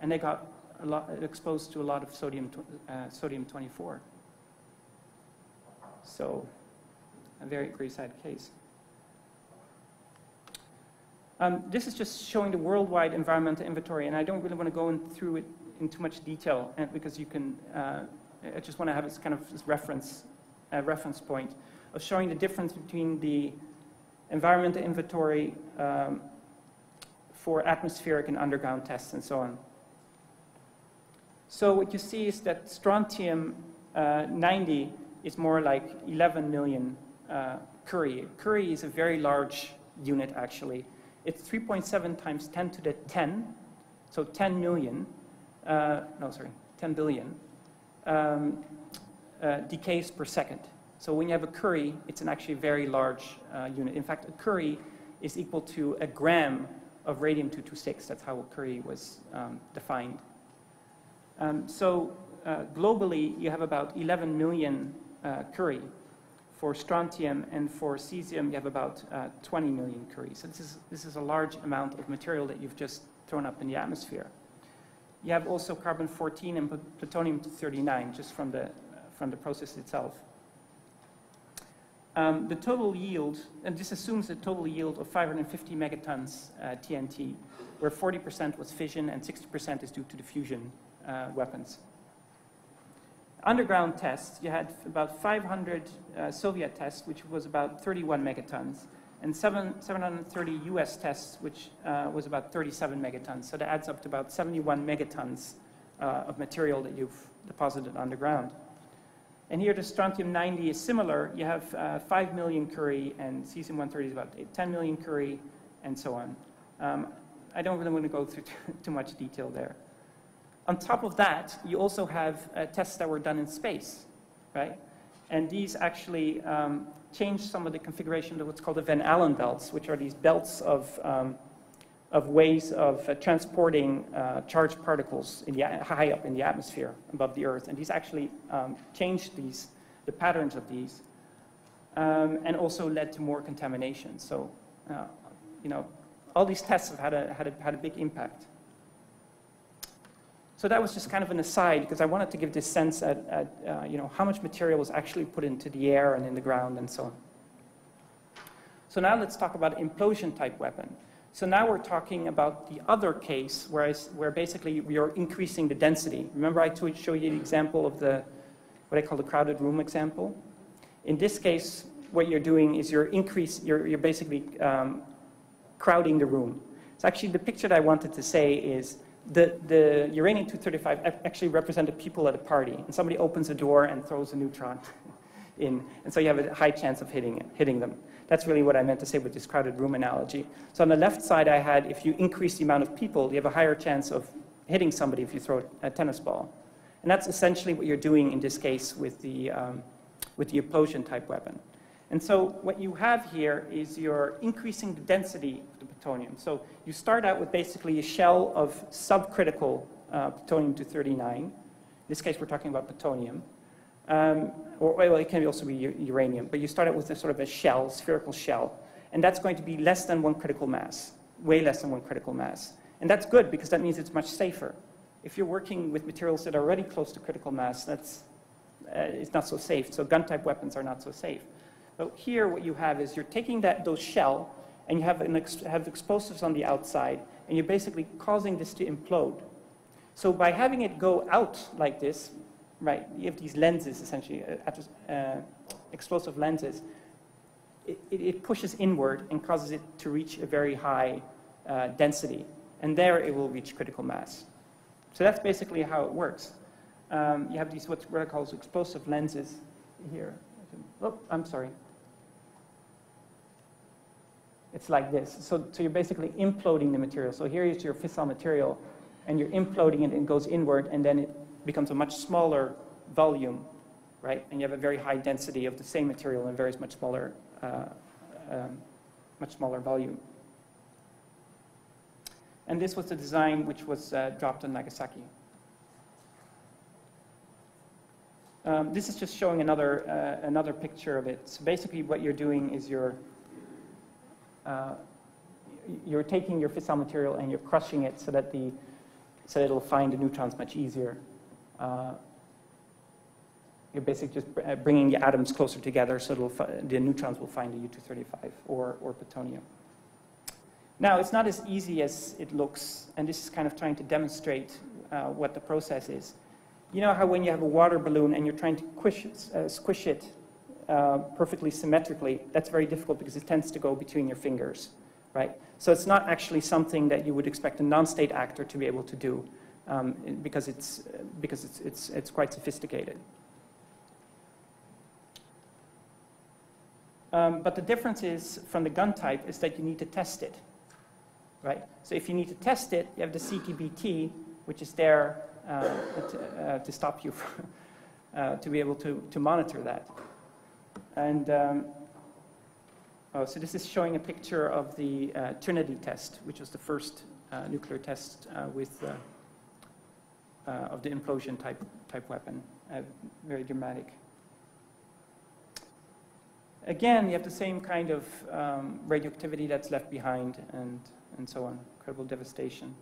And they got lot, exposed to a lot of sodium, uh, sodium 24. So a very, very sad case. Um, this is just showing the worldwide environmental inventory, and I don't really want to go in through it in too much detail, and because you can, uh, I just want to have this kind of this reference, uh, reference point of showing the difference between the environmental inventory um, for atmospheric and underground tests and so on. So what you see is that strontium uh, 90 is more like 11 million uh, curie. Curie is a very large unit, actually. It's 3.7 times 10 to the 10, so 10 million, uh, no, sorry, 10 billion um, uh, decays per second. So when you have a curie, it's an actually very large uh, unit. In fact, a curie is equal to a gram of radium-226. That's how a curie was um, defined. Um, so uh, globally, you have about 11 million uh, curie. For strontium and for cesium, you have about uh, 20 million curies. So this is, this is a large amount of material that you've just thrown up in the atmosphere. You have also carbon-14 and plutonium-39 just from the, from the process itself. Um, the total yield, and this assumes a total yield of 550 megatons uh, TNT, where 40% was fission and 60% is due to the fusion uh, weapons. Underground tests, you had about 500 uh, Soviet tests, which was about 31 megatons, and seven, 730 US tests, which uh, was about 37 megatons. So that adds up to about 71 megatons uh, of material that you've deposited underground. And here the strontium-90 is similar. You have uh, 5 million curie, and cesium-130 is about 10 million curie, and so on. Um, I don't really want to go through too much detail there. On top of that, you also have uh, tests that were done in space, right? And these actually um, change some of the configuration of what's called the Van Allen belts, which are these belts of, um, of ways of uh, transporting uh, charged particles in the, high up in the atmosphere above the Earth. And these actually um, changed these, the patterns of these um, and also led to more contamination. So, uh, you know, all these tests have had a, had a, had a big impact. So that was just kind of an aside because I wanted to give this sense at, at uh, you know, how much material was actually put into the air and in the ground and so on. So now let's talk about implosion type weapon. So now we're talking about the other case where, I, where basically we are increasing the density. Remember I showed you the example of the, what I call the crowded room example? In this case, what you're doing is you're increase, you're, you're basically um, crowding the room. So actually the picture that I wanted to say is the, the uranium-235 actually represented people at a party, and somebody opens a door and throws a neutron in, and so you have a high chance of hitting, it, hitting them. That's really what I meant to say with this crowded room analogy. So on the left side, I had if you increase the amount of people, you have a higher chance of hitting somebody if you throw a tennis ball. And that's essentially what you're doing in this case with the, um, with the implosion type weapon. And so what you have here is you're increasing the density plutonium. So you start out with basically a shell of subcritical uh, plutonium-239. In this case, we're talking about plutonium. Um, or well, it can also be uranium, but you start out with a sort of a shell, spherical shell, and that's going to be less than one critical mass, way less than one critical mass. And that's good because that means it's much safer. If you're working with materials that are already close to critical mass, that's uh, it's not so safe. So gun-type weapons are not so safe. But here what you have is you're taking that, those shell and you have, ex have explosives on the outside and you're basically causing this to implode. So by having it go out like this, right, you have these lenses essentially, uh, uh, explosive lenses, it, it, pushes inward and causes it to reach a very high uh, density. And there it will reach critical mass. So that's basically how it works. Um, you have these what are called explosive lenses here. Oh, I'm sorry it's like this. So, so you're basically imploding the material. So here is your fissile material, and you're imploding it and it goes inward, and then it becomes a much smaller volume, right? And you have a very high density of the same material in a very much smaller, uh, um, much smaller volume. And this was the design which was uh, dropped on Nagasaki. Um, this is just showing another, uh, another picture of it. So basically what you're doing is you're uh, you're taking your fissile material and you're crushing it so that the so that it'll find the neutrons much easier. Uh, you're basically just uh, bringing the atoms closer together so the neutrons will find the U-235 or, or plutonium. Now, it's not as easy as it looks, and this is kind of trying to demonstrate uh, what the process is. You know how when you have a water balloon and you're trying to squish uh, squish it uh, perfectly symmetrically, that's very difficult because it tends to go between your fingers, right? So it's not actually something that you would expect a non-state actor to be able to do um, because, it's, because it's, it's, it's quite sophisticated. Um, but the difference is from the gun type is that you need to test it, right? So if you need to test it, you have the CTBT, which is there uh, to, uh, to, stop you from, uh, to be able to, to monitor that. And um, oh, so this is showing a picture of the uh, Trinity test, which was the first uh, nuclear test uh, with uh, uh, of the implosion type type weapon. Uh, very dramatic. Again, you have the same kind of um, radioactivity that's left behind, and and so on. Incredible devastation.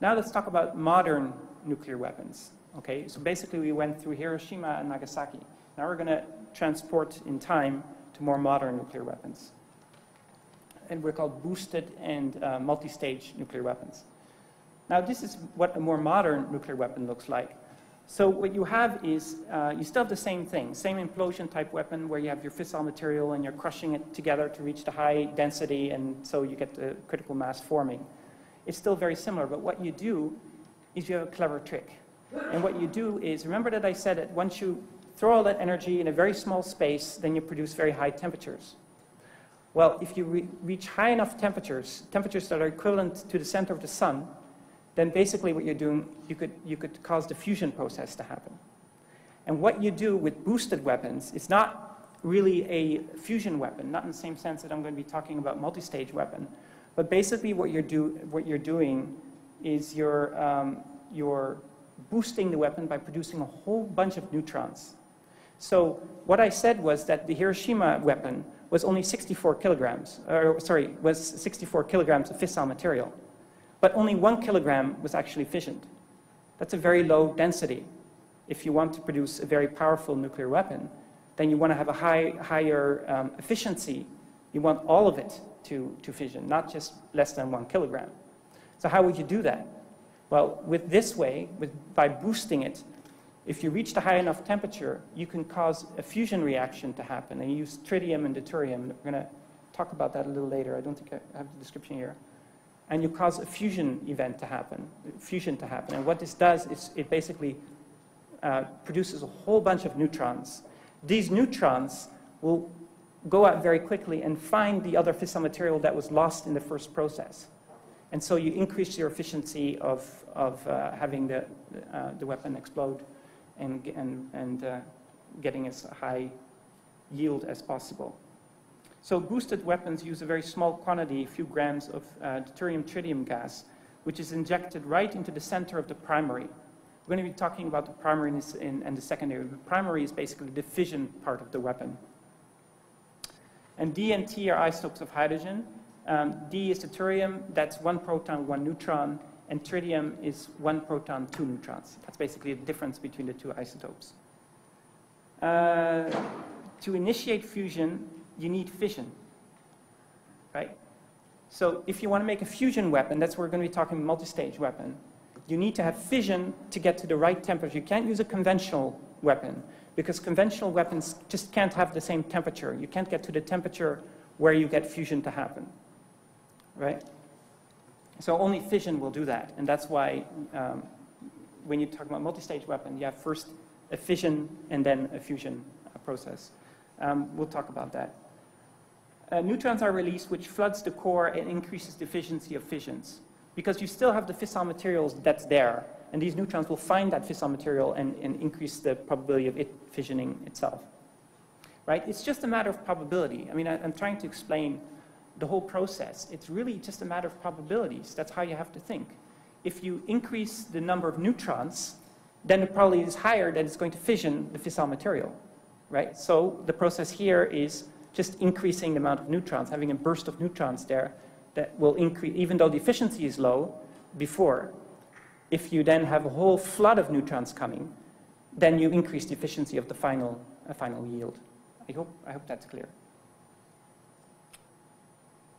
Now let's talk about modern nuclear weapons. Okay, so basically we went through Hiroshima and Nagasaki. Now we're going to transport in time to more modern nuclear weapons. And we're called boosted and uh, multi-stage nuclear weapons. Now this is what a more modern nuclear weapon looks like. So what you have is, uh, you still have the same thing, same implosion type weapon where you have your fissile material and you're crushing it together to reach the high density and so you get the critical mass forming. It's still very similar, but what you do is you have a clever trick. And what you do is, remember that I said that once you throw all that energy in a very small space, then you produce very high temperatures. Well, if you re reach high enough temperatures, temperatures that are equivalent to the center of the sun, then basically what you're doing, you could, you could cause the fusion process to happen. And what you do with boosted weapons is not really a fusion weapon, not in the same sense that I'm going to be talking about multi-stage weapon, but basically what you're, do, what you're doing is you're, um, you're boosting the weapon by producing a whole bunch of neutrons. So what I said was that the Hiroshima weapon was only 64 kilograms, or sorry, was 64 kilograms of fissile material, but only one kilogram was actually fissioned. That's a very low density. If you want to produce a very powerful nuclear weapon, then you want to have a high, higher um, efficiency. You want all of it to, to fission, not just less than one kilogram. So how would you do that? Well, with this way, with, by boosting it, if you reach a high enough temperature, you can cause a fusion reaction to happen. And you use tritium and deuterium. We're going to talk about that a little later. I don't think I have the description here. And you cause a fusion event to happen, fusion to happen. And what this does is it basically uh, produces a whole bunch of neutrons. These neutrons will go out very quickly and find the other fissile material that was lost in the first process. And so you increase your efficiency of, of uh, having the, uh, the weapon explode and, and, and uh, getting as high yield as possible. So boosted weapons use a very small quantity, a few grams of uh, deuterium-tritium gas, which is injected right into the center of the primary. We're going to be talking about the primary and, the secondary. The primary is basically the fission part of the weapon. And D and T are isotopes of hydrogen. Um, D is deuterium, that's one proton, one neutron, and tritium is one proton, two neutrons. That's basically the difference between the two isotopes. Uh, to initiate fusion, you need fission, right? So if you want to make a fusion weapon, that's where we're going to be talking multi-stage weapon, you need to have fission to get to the right temperature. You can't use a conventional weapon because conventional weapons just can't have the same temperature. You can't get to the temperature where you get fusion to happen, right? So only fission will do that, and that's why um, when you talk about multi-stage weapon, you have first a fission and then a fusion uh, process. Um, we'll talk about that. Uh, neutrons are released, which floods the core and increases the efficiency of fissions, because you still have the fissile materials that's there, and these neutrons will find that fissile material and, and increase the probability of it fissioning itself. Right? It's just a matter of probability. I mean, I, I'm trying to explain the whole process. It's really just a matter of probabilities. That's how you have to think. If you increase the number of neutrons, then the probability is higher that it's going to fission the fissile material, right? So the process here is just increasing the amount of neutrons, having a burst of neutrons there that will increase, even though the efficiency is low before. If you then have a whole flood of neutrons coming, then you increase the efficiency of the final, uh, final yield. I hope, I hope that's clear.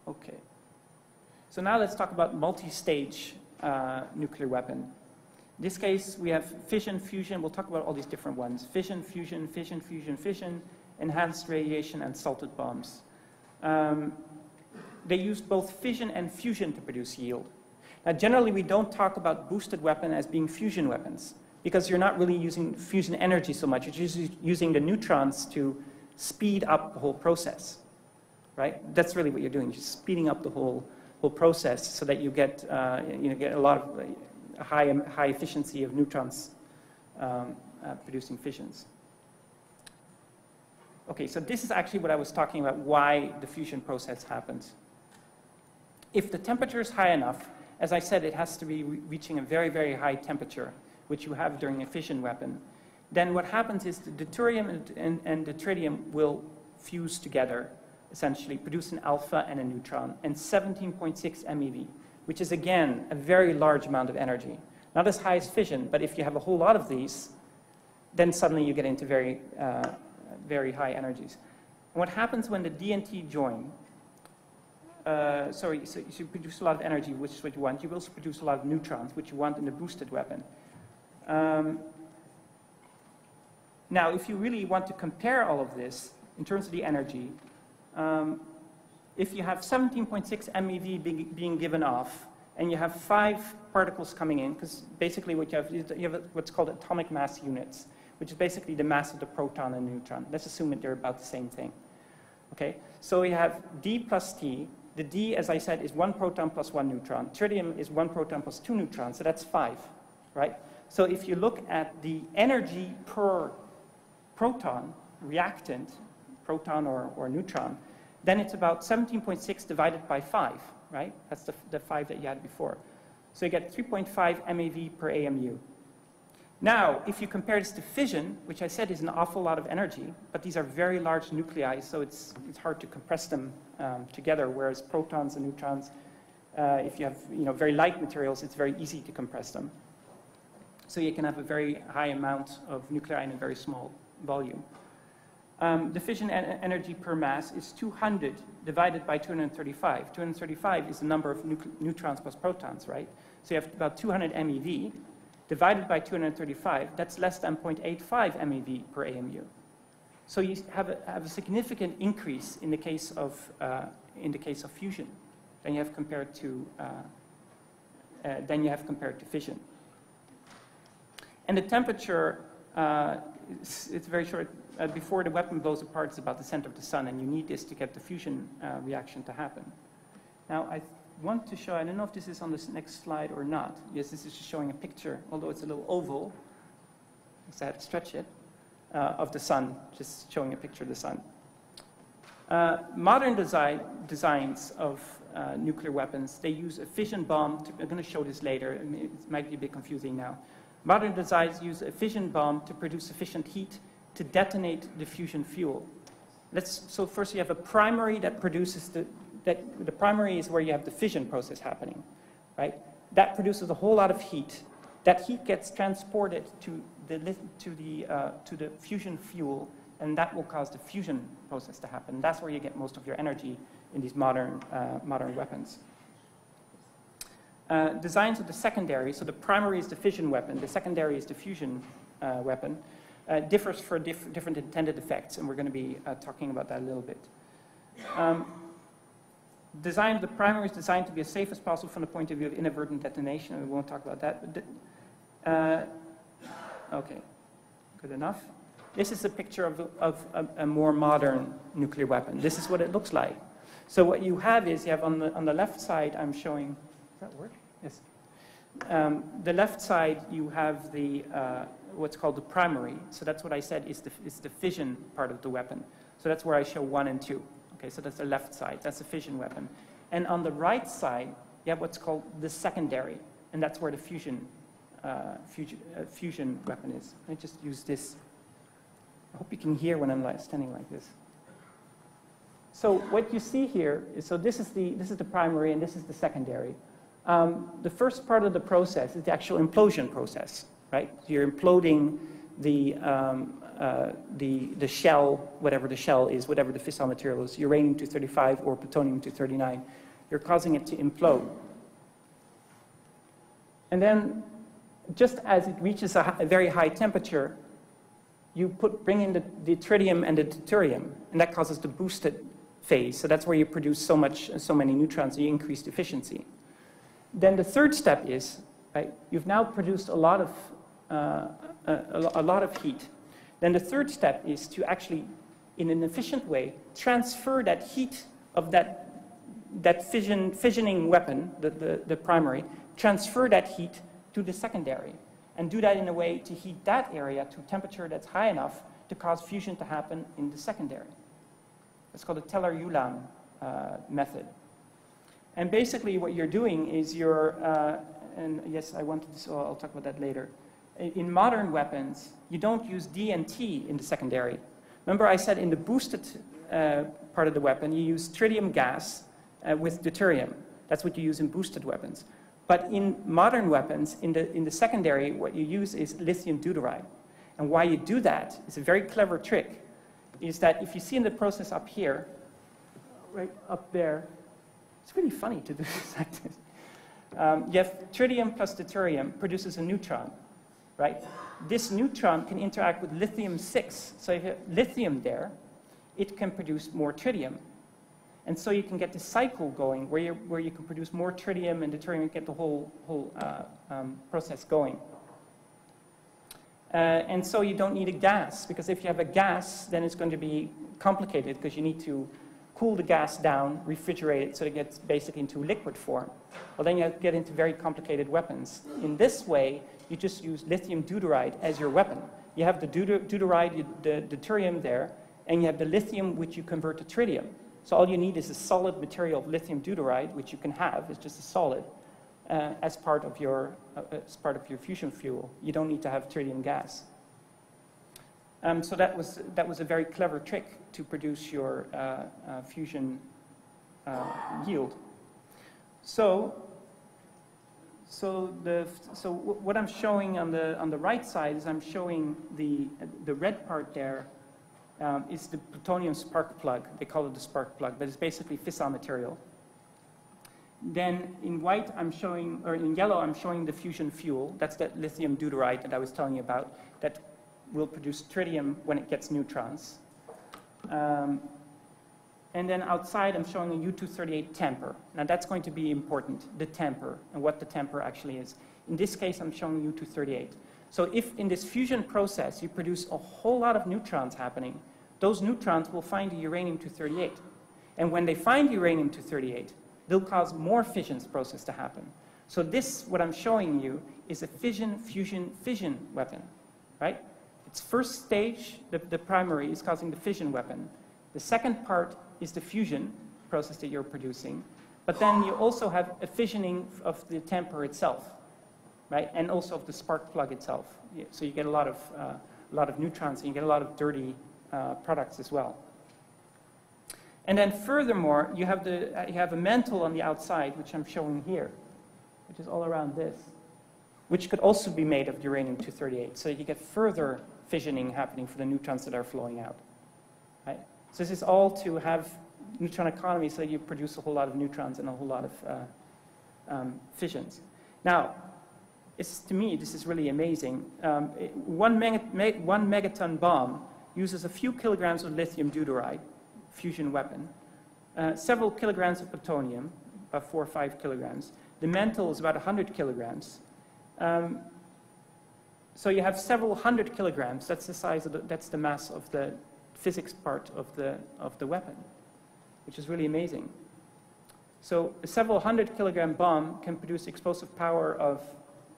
Okay. So now let's talk about multi-stage uh, nuclear weapon. In this case, we have fission, fusion. We'll talk about all these different ones. Fission, fusion, fission, fusion, fission, enhanced radiation, and salted bombs. Um, they use both fission and fusion to produce yield. Now, generally, we don't talk about boosted weapon as being fusion weapons because you're not really using fusion energy so much. You're just using the neutrons to speed up the whole process right? That's really what you're doing, You're speeding up the whole, whole process so that you get, uh, you know, get a lot of uh, high, high efficiency of neutrons um, uh, producing fissions. Okay, so this is actually what I was talking about, why the fusion process happens. If the temperature is high enough, as I said, it has to be re reaching a very, very high temperature, which you have during a fission weapon. Then what happens is the deuterium and, and, and the tritium will fuse together essentially, produce an alpha and a neutron, and 17.6 MeV, which is, again, a very large amount of energy. Not as high as fission, but if you have a whole lot of these, then suddenly you get into very, uh, very high energies. And what happens when the D and T join, uh, sorry, so you produce a lot of energy, which is what you want. You also produce a lot of neutrons, which you want in a boosted weapon. Um, now, if you really want to compare all of this in terms of the energy, um, if you have 17.6 MeV being, being given off, and you have five particles coming in, because basically what you have, you have what's called atomic mass units, which is basically the mass of the proton and neutron. Let's assume that they're about the same thing. Okay, so we have D plus T. The D, as I said, is one proton plus one neutron. Tritium is one proton plus two neutrons, so that's five, right? So if you look at the energy per proton, reactant, proton or, or neutron, then it's about 17.6 divided by 5, right? That's the, the 5 that you had before. So you get 3.5 MeV per AMU. Now, if you compare this to fission, which I said is an awful lot of energy, but these are very large nuclei, so it's, it's hard to compress them um, together, whereas protons and neutrons, uh, if you have you know, very light materials, it's very easy to compress them. So you can have a very high amount of nuclei in a very small volume. Um, the fission en energy per mass is 200 divided by 235. 235 is the number of neutrons plus protons, right? So you have about 200 MeV divided by 235. That's less than 0.85 MeV per AMU. So you have a, have a significant increase in the case of, uh, in the case of fusion than you have compared to, uh, uh, than you have compared to fission. And the temperature, uh, it's, it's, very short. Uh, before the weapon blows apart, it's about the center of the sun, and you need this to get the fusion uh, reaction to happen. Now, I want to show, I don't know if this is on this next slide or not. Yes, this is just showing a picture, although it's a little oval, so I had to stretch it, uh, of the sun, just showing a picture of the sun. Uh, modern design, designs of uh, nuclear weapons, they use a fission bomb. To, I'm going to show this later. it might be a bit confusing now. Modern designs use a fission bomb to produce sufficient heat to detonate the fusion fuel. Let's, so first you have a primary that produces the, that the primary is where you have the fission process happening, right? That produces a whole lot of heat. That heat gets transported to the, to the, uh, to the fusion fuel, and that will cause the fusion process to happen. That's where you get most of your energy in these modern, uh, modern weapons. Uh, designs of the secondary, so the primary is the fission weapon, the secondary is the fusion uh, weapon, uh, differs for diff different intended effects, and we're going to be uh, talking about that a little bit. Um, design, the primary is designed to be as safe as possible from the point of view of inadvertent detonation, and we won't talk about that. Uh, okay, good enough. This is a picture of, of a, a, more modern nuclear weapon. This is what it looks like. So what you have is, you have on the, on the left side, I'm showing that work? Yes. Um, the left side, you have the, uh, what's called the primary. So that's what I said is the, is the fission part of the weapon. So that's where I show one and two. Okay, so that's the left side. That's the fission weapon. And on the right side, you have what's called the secondary. And that's where the fusion, uh, fusion, uh, fusion weapon is. I just use this. I hope you can hear when I'm standing like this. So what you see here is, so this is the, this is the primary and this is the secondary. Um, the first part of the process is the actual implosion process, right? You're imploding the, um, uh, the, the shell, whatever the shell is, whatever the fissile material is, uranium-235 or plutonium-239. You're causing it to implode. And then, just as it reaches a, a very high temperature, you put, bring in the, the tritium and the deuterium, and that causes the boosted phase. So that's where you produce so, much, so many neutrons, you increase efficiency. Then the third step is, right, you've now produced a lot of, uh, a, a lot of heat. Then the third step is to actually, in an efficient way, transfer that heat of that, that fission, fissioning weapon, the, the, the primary, transfer that heat to the secondary. And do that in a way to heat that area to temperature that's high enough to cause fusion to happen in the secondary. It's called the Teller-Ulam uh, method. And basically what you're doing is you're, uh, and yes, I wanted to, so I'll talk about that later. In modern weapons, you don't use D and T in the secondary. Remember I said in the boosted uh, part of the weapon, you use tritium gas uh, with deuterium. That's what you use in boosted weapons. But in modern weapons, in the, in the secondary, what you use is lithium deuteride. And why you do that is a very clever trick, is that if you see in the process up here, right up there, it's really funny to do this like this. Um, you have tritium plus deuterium produces a neutron, right? This neutron can interact with lithium-6. So if you have lithium there, it can produce more tritium. And so you can get the cycle going where, you where you can produce more tritium and deuterium and get the whole, whole uh, um, process going. Uh, and so you don't need a gas, because if you have a gas, then it's going to be complicated, because you need to cool the gas down, refrigerate it, so it gets basically into liquid form. Well, then you get into very complicated weapons. In this way, you just use lithium deuteride as your weapon. You have the deuteride, the deuterium there, and you have the lithium, which you convert to tritium. So all you need is a solid material of lithium deuteride, which you can have, it's just a solid, uh, as, part of your, uh, as part of your fusion fuel. You don't need to have tritium gas. Um, so that was, that was a very clever trick to produce your uh, uh fusion uh, yield. So, so, the, so what I'm showing on the, on the right side is I'm showing the, the red part there um, is the plutonium spark plug. They call it the spark plug, but it's basically fissile material. Then in white, I'm showing, or in yellow, I'm showing the fusion fuel. That's that lithium deuteride that I was telling you about that will produce tritium when it gets neutrons. Um, and then outside, I'm showing a U-238 temper. Now that's going to be important, the temper, and what the temper actually is. In this case, I'm showing U-238. So if in this fusion process you produce a whole lot of neutrons happening, those neutrons will find a uranium-238. And when they find uranium-238, they'll cause more fissions process to happen. So this, what I'm showing you, is a fission, fusion, fission weapon, right? Its first stage, the, the primary, is causing the fission weapon. The second part is the fusion process that you're producing. But then you also have a fissioning of the temper itself, right? And also of the spark plug itself. So you get a lot of, uh, a lot of neutrons and you get a lot of dirty uh, products as well. And then furthermore, you have, the, uh, you have a mantle on the outside, which I'm showing here, which is all around this, which could also be made of uranium-238. So you get further fissioning happening for the neutrons that are flowing out. Right? So this is all to have neutron economy so you produce a whole lot of neutrons and a whole lot of uh, um, fissions. Now, it's, to me, this is really amazing. Um, it, one, one megaton bomb uses a few kilograms of lithium deuteride, fusion weapon, uh, several kilograms of plutonium, about four or five kilograms. The mantle is about 100 kilograms. Um, so you have several hundred kilograms. That's the size of the, that's the mass of the physics part of the, of the weapon, which is really amazing. So a several hundred kilogram bomb can produce explosive power of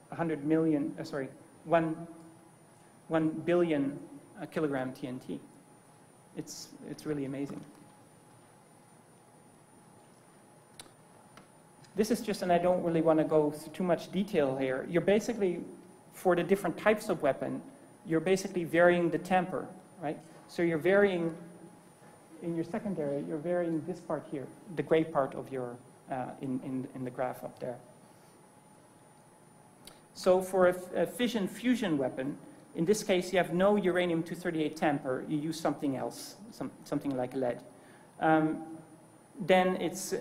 100 million, uh, sorry, 1, 1 billion uh, kilogram TNT. It's, it's really amazing. This is just, and I don't really want to go through too much detail here. You're basically, for the different types of weapon, you're basically varying the temper, right? So you're varying, in your secondary, you're varying this part here, the gray part of your, uh, in, in, in the graph up there. So for a, a fission fusion weapon, in this case, you have no uranium-238 temper. You use something else, some, something like lead. Um, then it's,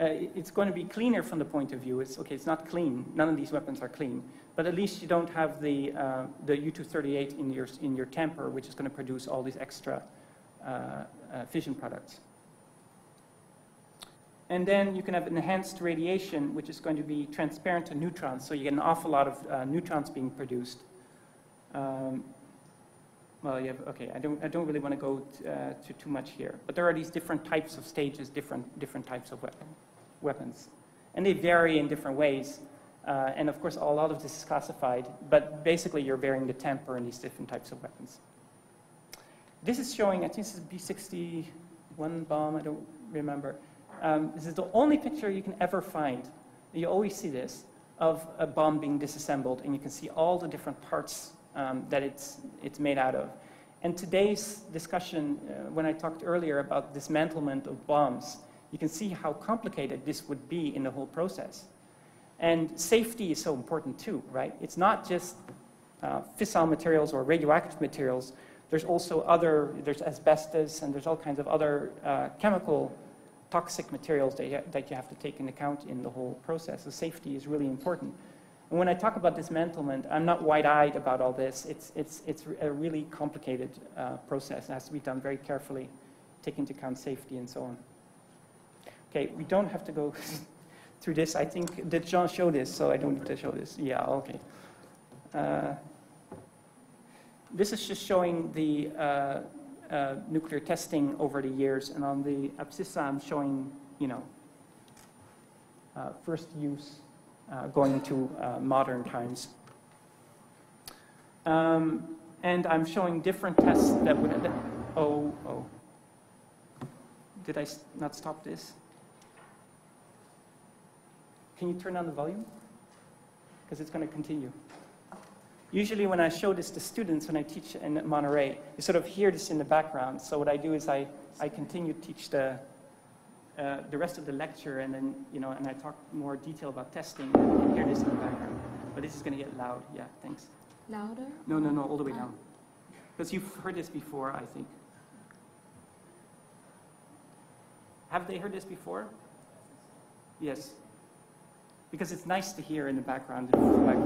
uh, it's going to be cleaner from the point of view. It's, okay, it's not clean. None of these weapons are clean. But at least you don't have the, uh, the U-238 in your, in your temper, which is going to produce all these extra uh, uh fission products. And then you can have enhanced radiation, which is going to be transparent to neutrons. So you get an awful lot of uh, neutrons being produced. Um, well, have, okay, I don't, I don't really want to go uh, to too much here. But there are these different types of stages, different, different types of weapon, weapons. And they vary in different ways. Uh, and of course, a lot of this is classified. But basically, you're varying the temper in these different types of weapons. This is showing, I think this is B-61 bomb, I don't remember. Um, this is the only picture you can ever find. You always see this of a bomb being disassembled, and you can see all the different parts um, that it's, it's made out of. And today's discussion, uh, when I talked earlier about dismantlement of bombs, you can see how complicated this would be in the whole process. And safety is so important too, right? It's not just uh, fissile materials or radioactive materials. There's also other, there's asbestos and there's all kinds of other uh, chemical toxic materials that you, that you have to take into account in the whole process. So safety is really important. And when I talk about dismantlement, I'm not wide-eyed about all this. It's, it's, it's a really complicated uh, process. It has to be done very carefully, taking into account safety and so on. Okay, we don't have to go through this. I think, did Jean show this? So I don't need to show this. Yeah, okay. Uh, this is just showing the uh, uh, nuclear testing over the years, and on the abscissa, I'm showing, you know, uh, first use going into uh, modern times. Um, and I'm showing different tests that would, that, oh, oh. Did I not stop this? Can you turn down the volume? Because it's going to continue. Usually when I show this to students when I teach in Monterey, you sort of hear this in the background. So what I do is I, I continue to teach the, uh, the rest of the lecture and then, you know, and I talk more detail about testing and you can hear this in the background. But this is going to get loud. Yeah, thanks. Louder? No, no, no, all the way down. Because you've heard this before, I think. Have they heard this before? Yes. Because it's nice to hear in the background. Like,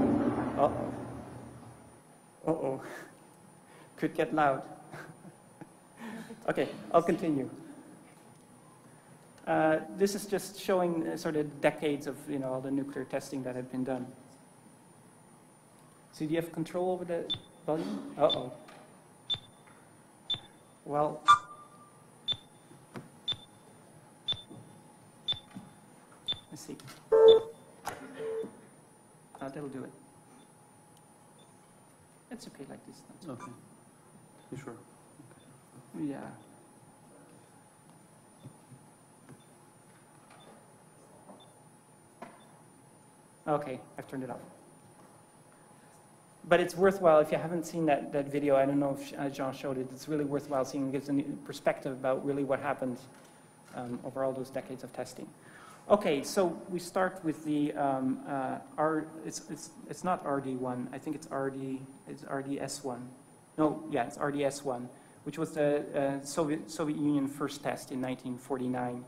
uh-oh. Uh-oh. Could get loud. okay, I'll continue. Uh, this is just showing uh, sort of decades of you know all the nuclear testing that had been done. So do you have control over the volume? Uh-oh. Well, let's see. Uh, that'll do it. It's okay like this. Okay. You sure? Yeah. Okay, I've turned it off. But it's worthwhile, if you haven't seen that, that video, I don't know if uh, Jean showed it, it's really worthwhile seeing, it gives a perspective about really what happened um, over all those decades of testing. Okay, so we start with the um, uh, R, it's, it's, it's not RD1, I think it's RD, it's RDS1. No, yeah, it's RDS1, which was the uh, Soviet, Soviet Union first test in 1949.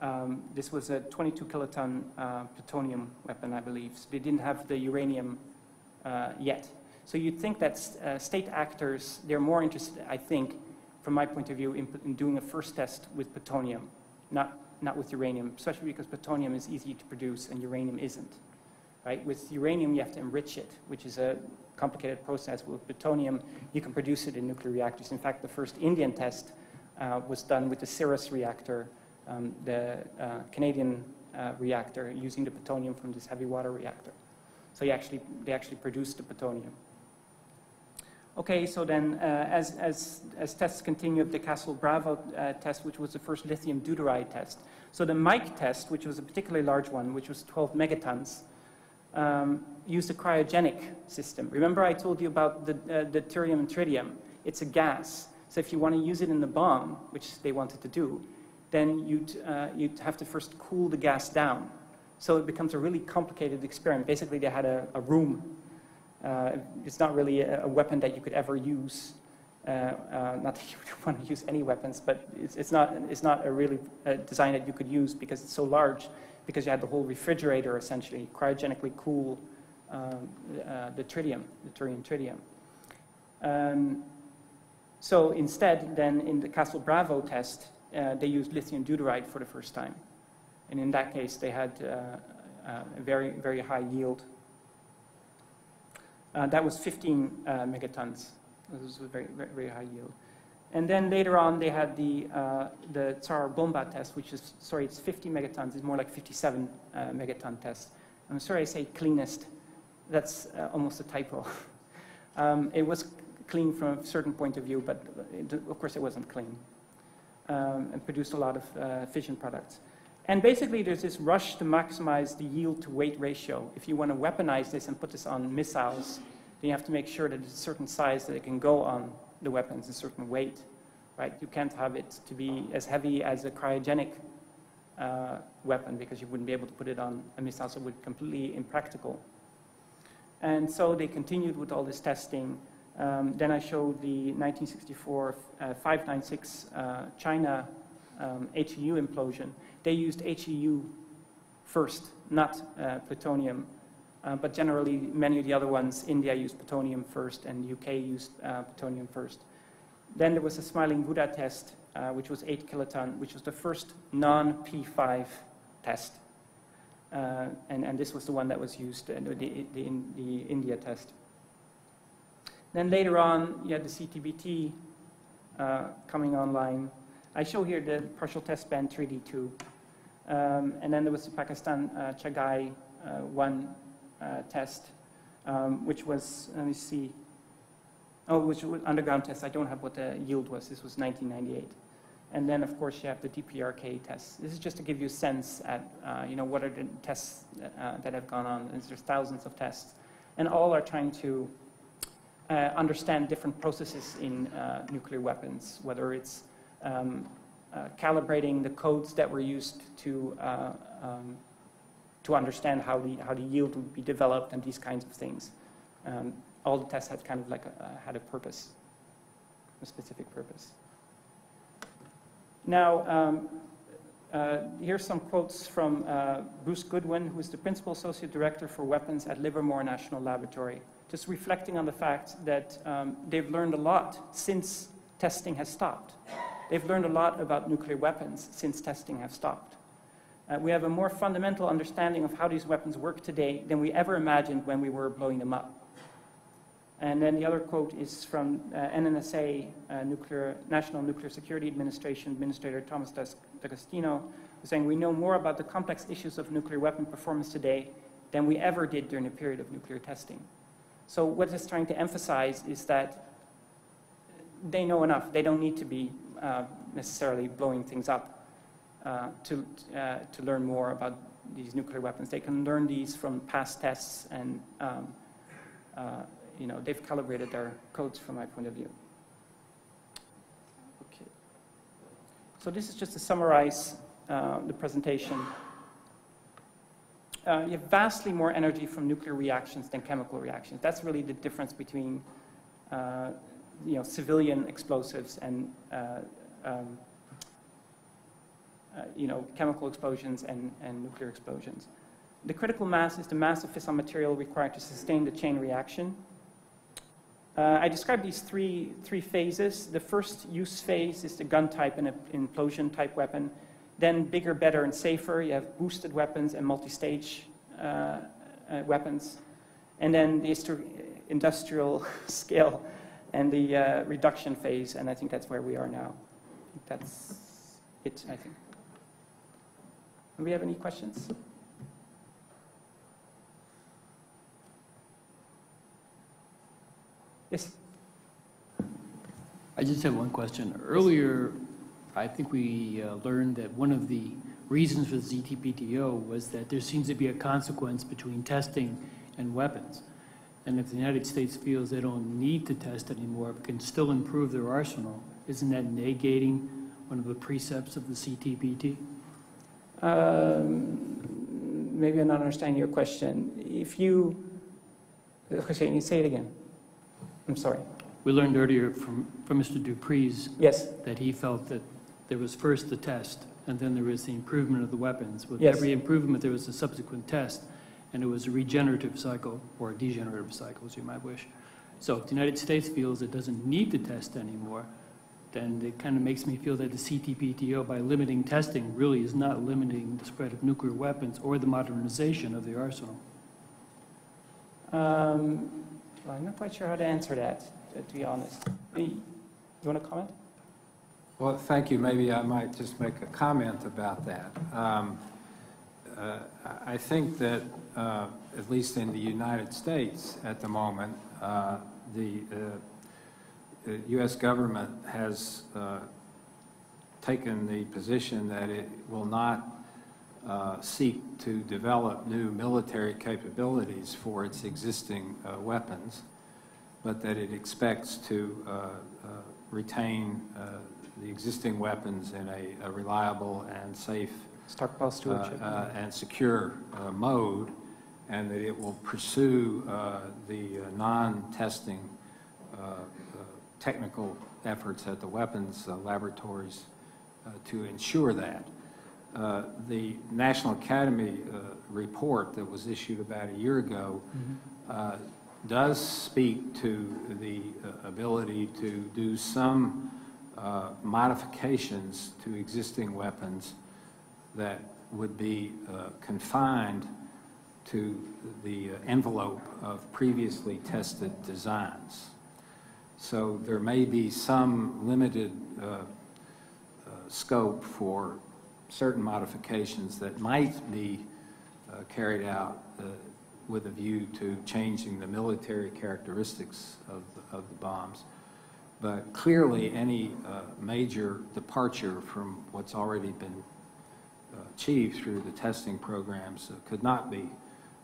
Um, this was a 22 kiloton uh, plutonium weapon, I believe. So they didn't have the uranium uh, yet. So you'd think that uh, state actors, they're more interested, I think, from my point of view, in, in doing a first test with plutonium, not, not with uranium, especially because plutonium is easy to produce and uranium isn't. Right? With uranium, you have to enrich it, which is a complicated process. With plutonium, you can produce it in nuclear reactors. In fact, the first Indian test uh, was done with the CIRUS reactor, um, the uh, Canadian uh, reactor, using the plutonium from this heavy water reactor. So you actually, they actually produced the plutonium. Okay, so then uh, as, as, as tests continue, the Castle Bravo uh, test, which was the first lithium deuteride test. So the Mike test, which was a particularly large one, which was 12 megatons, um, used a cryogenic system. Remember I told you about the, uh, the deuterium and tritium? It's a gas. So if you want to use it in the bomb, which they wanted to do, then you'd, uh, you'd have to first cool the gas down. So it becomes a really complicated experiment. Basically, they had a, a room. Uh, it's not really a, a, weapon that you could ever use. Uh, uh, not that you would want to use any weapons, but it's, it's not, it's not a really uh, design that you could use because it's so large, because you had the whole refrigerator essentially, cryogenically cool um, uh, the tritium, deuterium tritium. Um, so instead, then in the Castle Bravo test, uh, they used lithium deuteride for the first time. And in that case, they had uh, uh, a very, very high yield. Uh, that was 15 uh, megatons. This was a very, very, very, high yield. And then later on, they had the, the Tsar Bomba test, which is, sorry, it's 50 megatons. It's more like 57 uh, megaton test. I'm sorry I say cleanest. That's almost a typo. um, it was clean from a certain point of view, but it, of course it wasn't clean. Um, and produced a lot of fission products. And basically, there's this rush to maximize the yield to weight ratio. If you want to weaponize this and put this on missiles, then you have to make sure that it's a certain size that it can go on the weapons, a certain weight, right? You can't have it to be as heavy as a cryogenic uh, weapon because you wouldn't be able to put it on a missile, so it would be completely impractical. And so they continued with all this testing. Um, then I showed the 1964 uh, 596 uh, China um, HEU implosion they used HEU first, not uh, plutonium. Uh, but generally, many of the other ones, India used plutonium first and UK used uh, plutonium first. Then there was a Smiling Buddha test, uh, which was 8 kiloton, which was the first non-P5 test. And, and this was the one that was used, the, the, the India test. Then later on, you had the CTBT uh, coming online. I show here the partial test ban treaty. Um, and then there was the Pakistan uh, Chagai uh, 1 uh, test, um, which was, let me see, oh, which was underground test. I don't have what the yield was. This was 1998. And then, of course, you have the DPRK tests. This is just to give you a sense at, uh, you know, what are the tests uh, that have gone on. And there's thousands of tests. And all are trying to understand different processes in uh, nuclear weapons, whether it's um, uh, calibrating the codes that were used to, uh, um, to understand how the, how the yield would be developed and these kinds of things. Um, all the tests had kind of like a, uh, had a purpose, a specific purpose. Now, um, uh, here's some quotes from uh, Bruce Goodwin, who is the Principal Associate Director for Weapons at Livermore National Laboratory, just reflecting on the fact that um, they've learned a lot since testing has stopped. They've learned a lot about nuclear weapons since testing has stopped. Uh, we have a more fundamental understanding of how these weapons work today than we ever imagined when we were blowing them up. And then the other quote is from uh, NNSA, uh, Nuclear, National Nuclear Security Administration Administrator Thomas D'Agostino, saying, we know more about the complex issues of nuclear weapon performance today than we ever did during the period of nuclear testing. So what it's trying to emphasize is that they know enough. They don't need to be uh, necessarily blowing things up uh, to, uh, to learn more about these nuclear weapons. They can learn these from past tests and um, uh, you know, they've calibrated their codes from my point of view. Okay. So this is just to summarize uh, the presentation. Uh, you have vastly more energy from nuclear reactions than chemical reactions. That's really the difference between uh, you know, civilian explosives and uh, um, uh, you know, chemical explosions and, and nuclear explosions. The critical mass is the mass of fissile material required to sustain the chain reaction. Uh, I described these three, three phases. The first use phase is the gun type and implosion type weapon. Then bigger, better, and safer. You have boosted weapons and multi-stage uh, uh, weapons. And then the industrial scale and the uh, reduction phase, and I think that's where we are now. That's it, I think. Do we have any questions? Yes. I just have one question. Earlier, I think we uh, learned that one of the reasons for the CTBTO was that there seems to be a consequence between testing and weapons. And if the United States feels they don't need to test anymore, but can still improve their arsenal, isn't that negating one of the precepts of the CTBT? Um, maybe I'm not understanding your question. If you, Hussein, you say it again. I'm sorry. We learned earlier from, from Mr. du Preez's Yes, that he felt that there was first the test, and then there was the improvement of the weapons. With Yes. every improvement, there was a subsequent test, and it was a regenerative cycle, or a degenerative cycle, as you might wish. So if the United States feels it doesn't need to test anymore, then it kind of makes me feel that the CTBTO, by limiting testing, really is not limiting the spread of nuclear weapons or the modernization of the arsenal. um, well, I'm not quite sure how to answer that, to to be honest. Do You want to comment? Well, thank you. Maybe I might just make a comment about that. Um, uh, I think that, uh, at least in the United States at the moment, uh, the uh, the U.S. government has uh, taken the position that it will not uh, seek to develop new military capabilities for its existing weapons, but that it expects to retain the existing weapons in a, a reliable and safe Stockpile uh, stewardship. uh, and secure uh, mode, and that it will pursue uh, the uh, non-testing uh, uh, technical efforts at the weapons uh, laboratories uh, to ensure that. Uh, The National Academy uh, report that was issued about a year ago uh, does speak to the uh, ability to do some uh, modifications to existing weapons that would be uh, confined to the envelope of previously tested designs. So there may be some limited uh, uh, scope for certain modifications that might be uh, carried out uh, with a view to changing the military characteristics of, the- of the bombs. But clearly, any uh, major departure from what's already been uh, achieved through the testing programs uh, could not be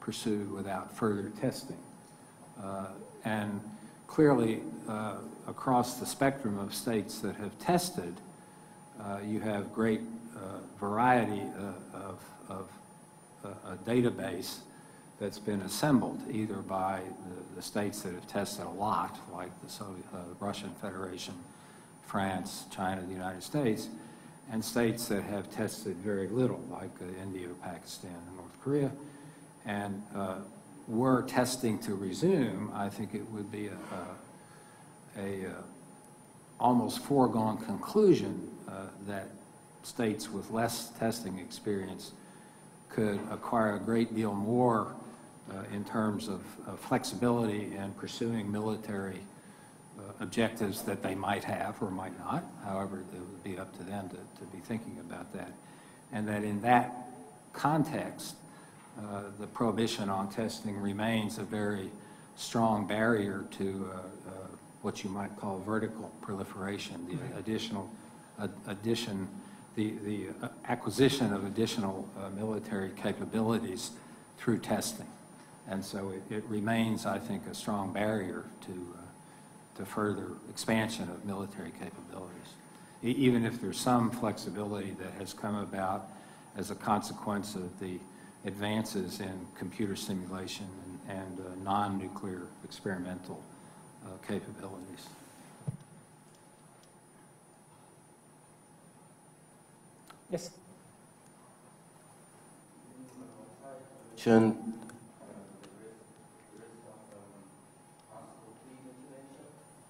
pursued without further testing. Uh, And clearly, uh, across the spectrum of states that have tested, you have great variety of, of a database that's been assembled, either by the- the states that have tested a lot, like the Soviet, uh, Russian Federation, France, China, the United States, and states that have tested very little, like uh, India, Pakistan, and North Korea. And uh, were testing to resume, I think it would be a, a, a uh, almost foregone conclusion uh, that states with less testing experience could acquire a great deal more in terms of of flexibility in pursuing military uh, objectives that they might have or might not. However, it would be up to them to, to be thinking about that. And that in that context, uh, the prohibition on testing remains a very strong barrier to uh, uh, what you might call vertical proliferation, the additional uh, addition, the, the uh, acquisition of additional uh, military capabilities through testing. And so it, it remains, I think, a strong barrier to, uh, to further expansion of military capabilities. E- Even if there's some flexibility that has come about as a consequence of the advances in computer simulation and, and uh, non-nuclear experimental uh, capabilities. Yes?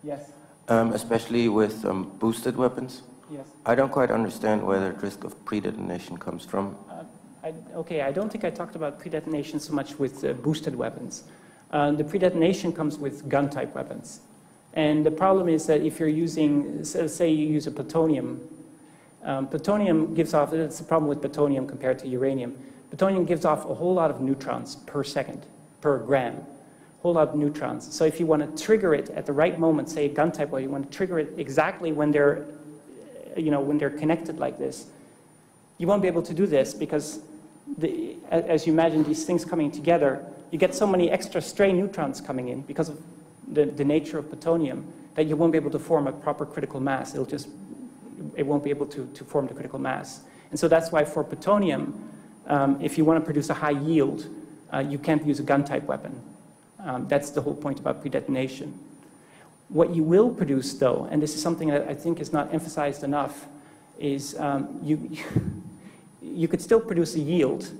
Yes. um, especially with um, boosted weapons. Yes. I don't quite understand where the risk of pre-detonation comes from. Uh, I, okay, I don't think I talked about pre-detonation so much with uh, boosted weapons. Uh, the pre-detonation comes with gun-type weapons. And the problem is that if you're using, so say you use a plutonium, um, plutonium gives off, it's the problem with plutonium compared to uranium. Plutonium gives off a whole lot of neutrons per second, per gram, whole lot of neutrons. So if you want to trigger it at the right moment, say a gun-type weapon, you want to trigger it exactly when they're, you know, when they're connected like this, you won't be able to do this because the, as you imagine these things coming together, you get so many extra stray neutrons coming in because of the, the nature of plutonium that you won't be able to form a proper critical mass. It'll just, it won't be able to, to form the critical mass. And so that's why for plutonium, um, if you want to produce a high yield, uh, you can't use a gun-type weapon. Um, that's the whole point about pre-detonation. What you will produce, though, and this is something that I think is not emphasized enough, is um, you, you could still produce a yield.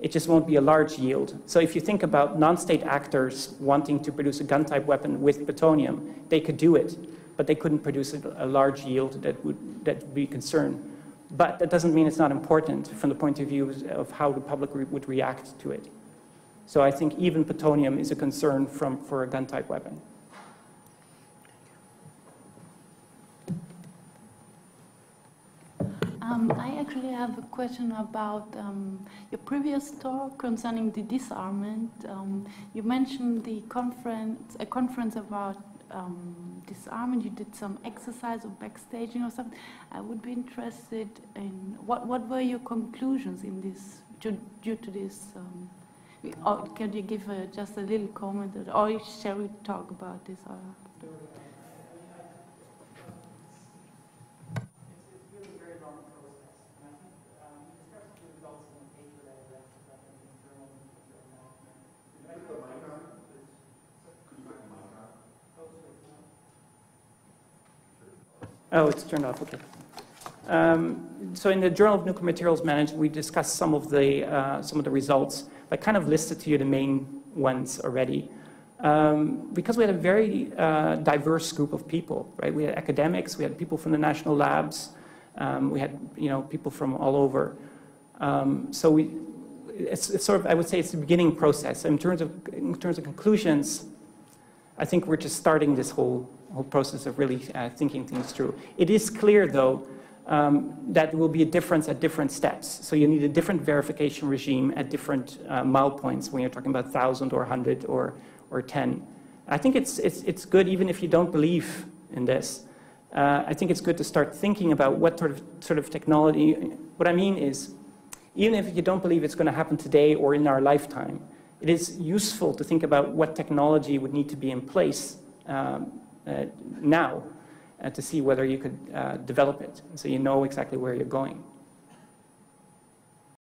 It just won't be a large yield. So if you think about non-state actors wanting to produce a gun-type weapon with plutonium, they could do it, but they couldn't produce a, large yield that would, that would be concern. But that doesn't mean it's not important from the point of view of how the public re- would react to it. So I think even plutonium is a concern from, for a gun-type weapon. Um, I actually have a question about um, your previous talk concerning the disarmament. Um, you mentioned the conference, a conference about um, disarmament. You did some exercise or backstaging or something. I would be interested in what what were your conclusions in this due, due to this. Or can you give a, just a little comment, or shall we talk about this? Or? Oh, it's turned off, okay. Um, So in the Journal of Nuclear Materials Management, we discussed some of the, uh, some of the results. I kind of listed to you the main ones already. Um, Because we had a very uh, diverse group of people, right? We had academics, we had people from the national labs, um, we had, you know, people from all over. Um, So we, it's, it's sort of, I would say it's the beginning process. In terms of, in terms of conclusions, I think we're just starting this whole whole process of really uh, thinking things through. It is clear, though, um, that will be a difference at different steps. So you need a different verification regime at different uh, mile points when you're talking about 1,000 or 100 or, or 10. I think it's, it's, it's good even if you don't believe in this. Uh, I think it's good to start thinking about what sort of, sort of technology. What I mean is, even if you don't believe it's going to happen today or in our lifetime, it is useful to think about what technology would need to be in place um, uh, now to see whether you could uh, develop it, so you know exactly where you're going.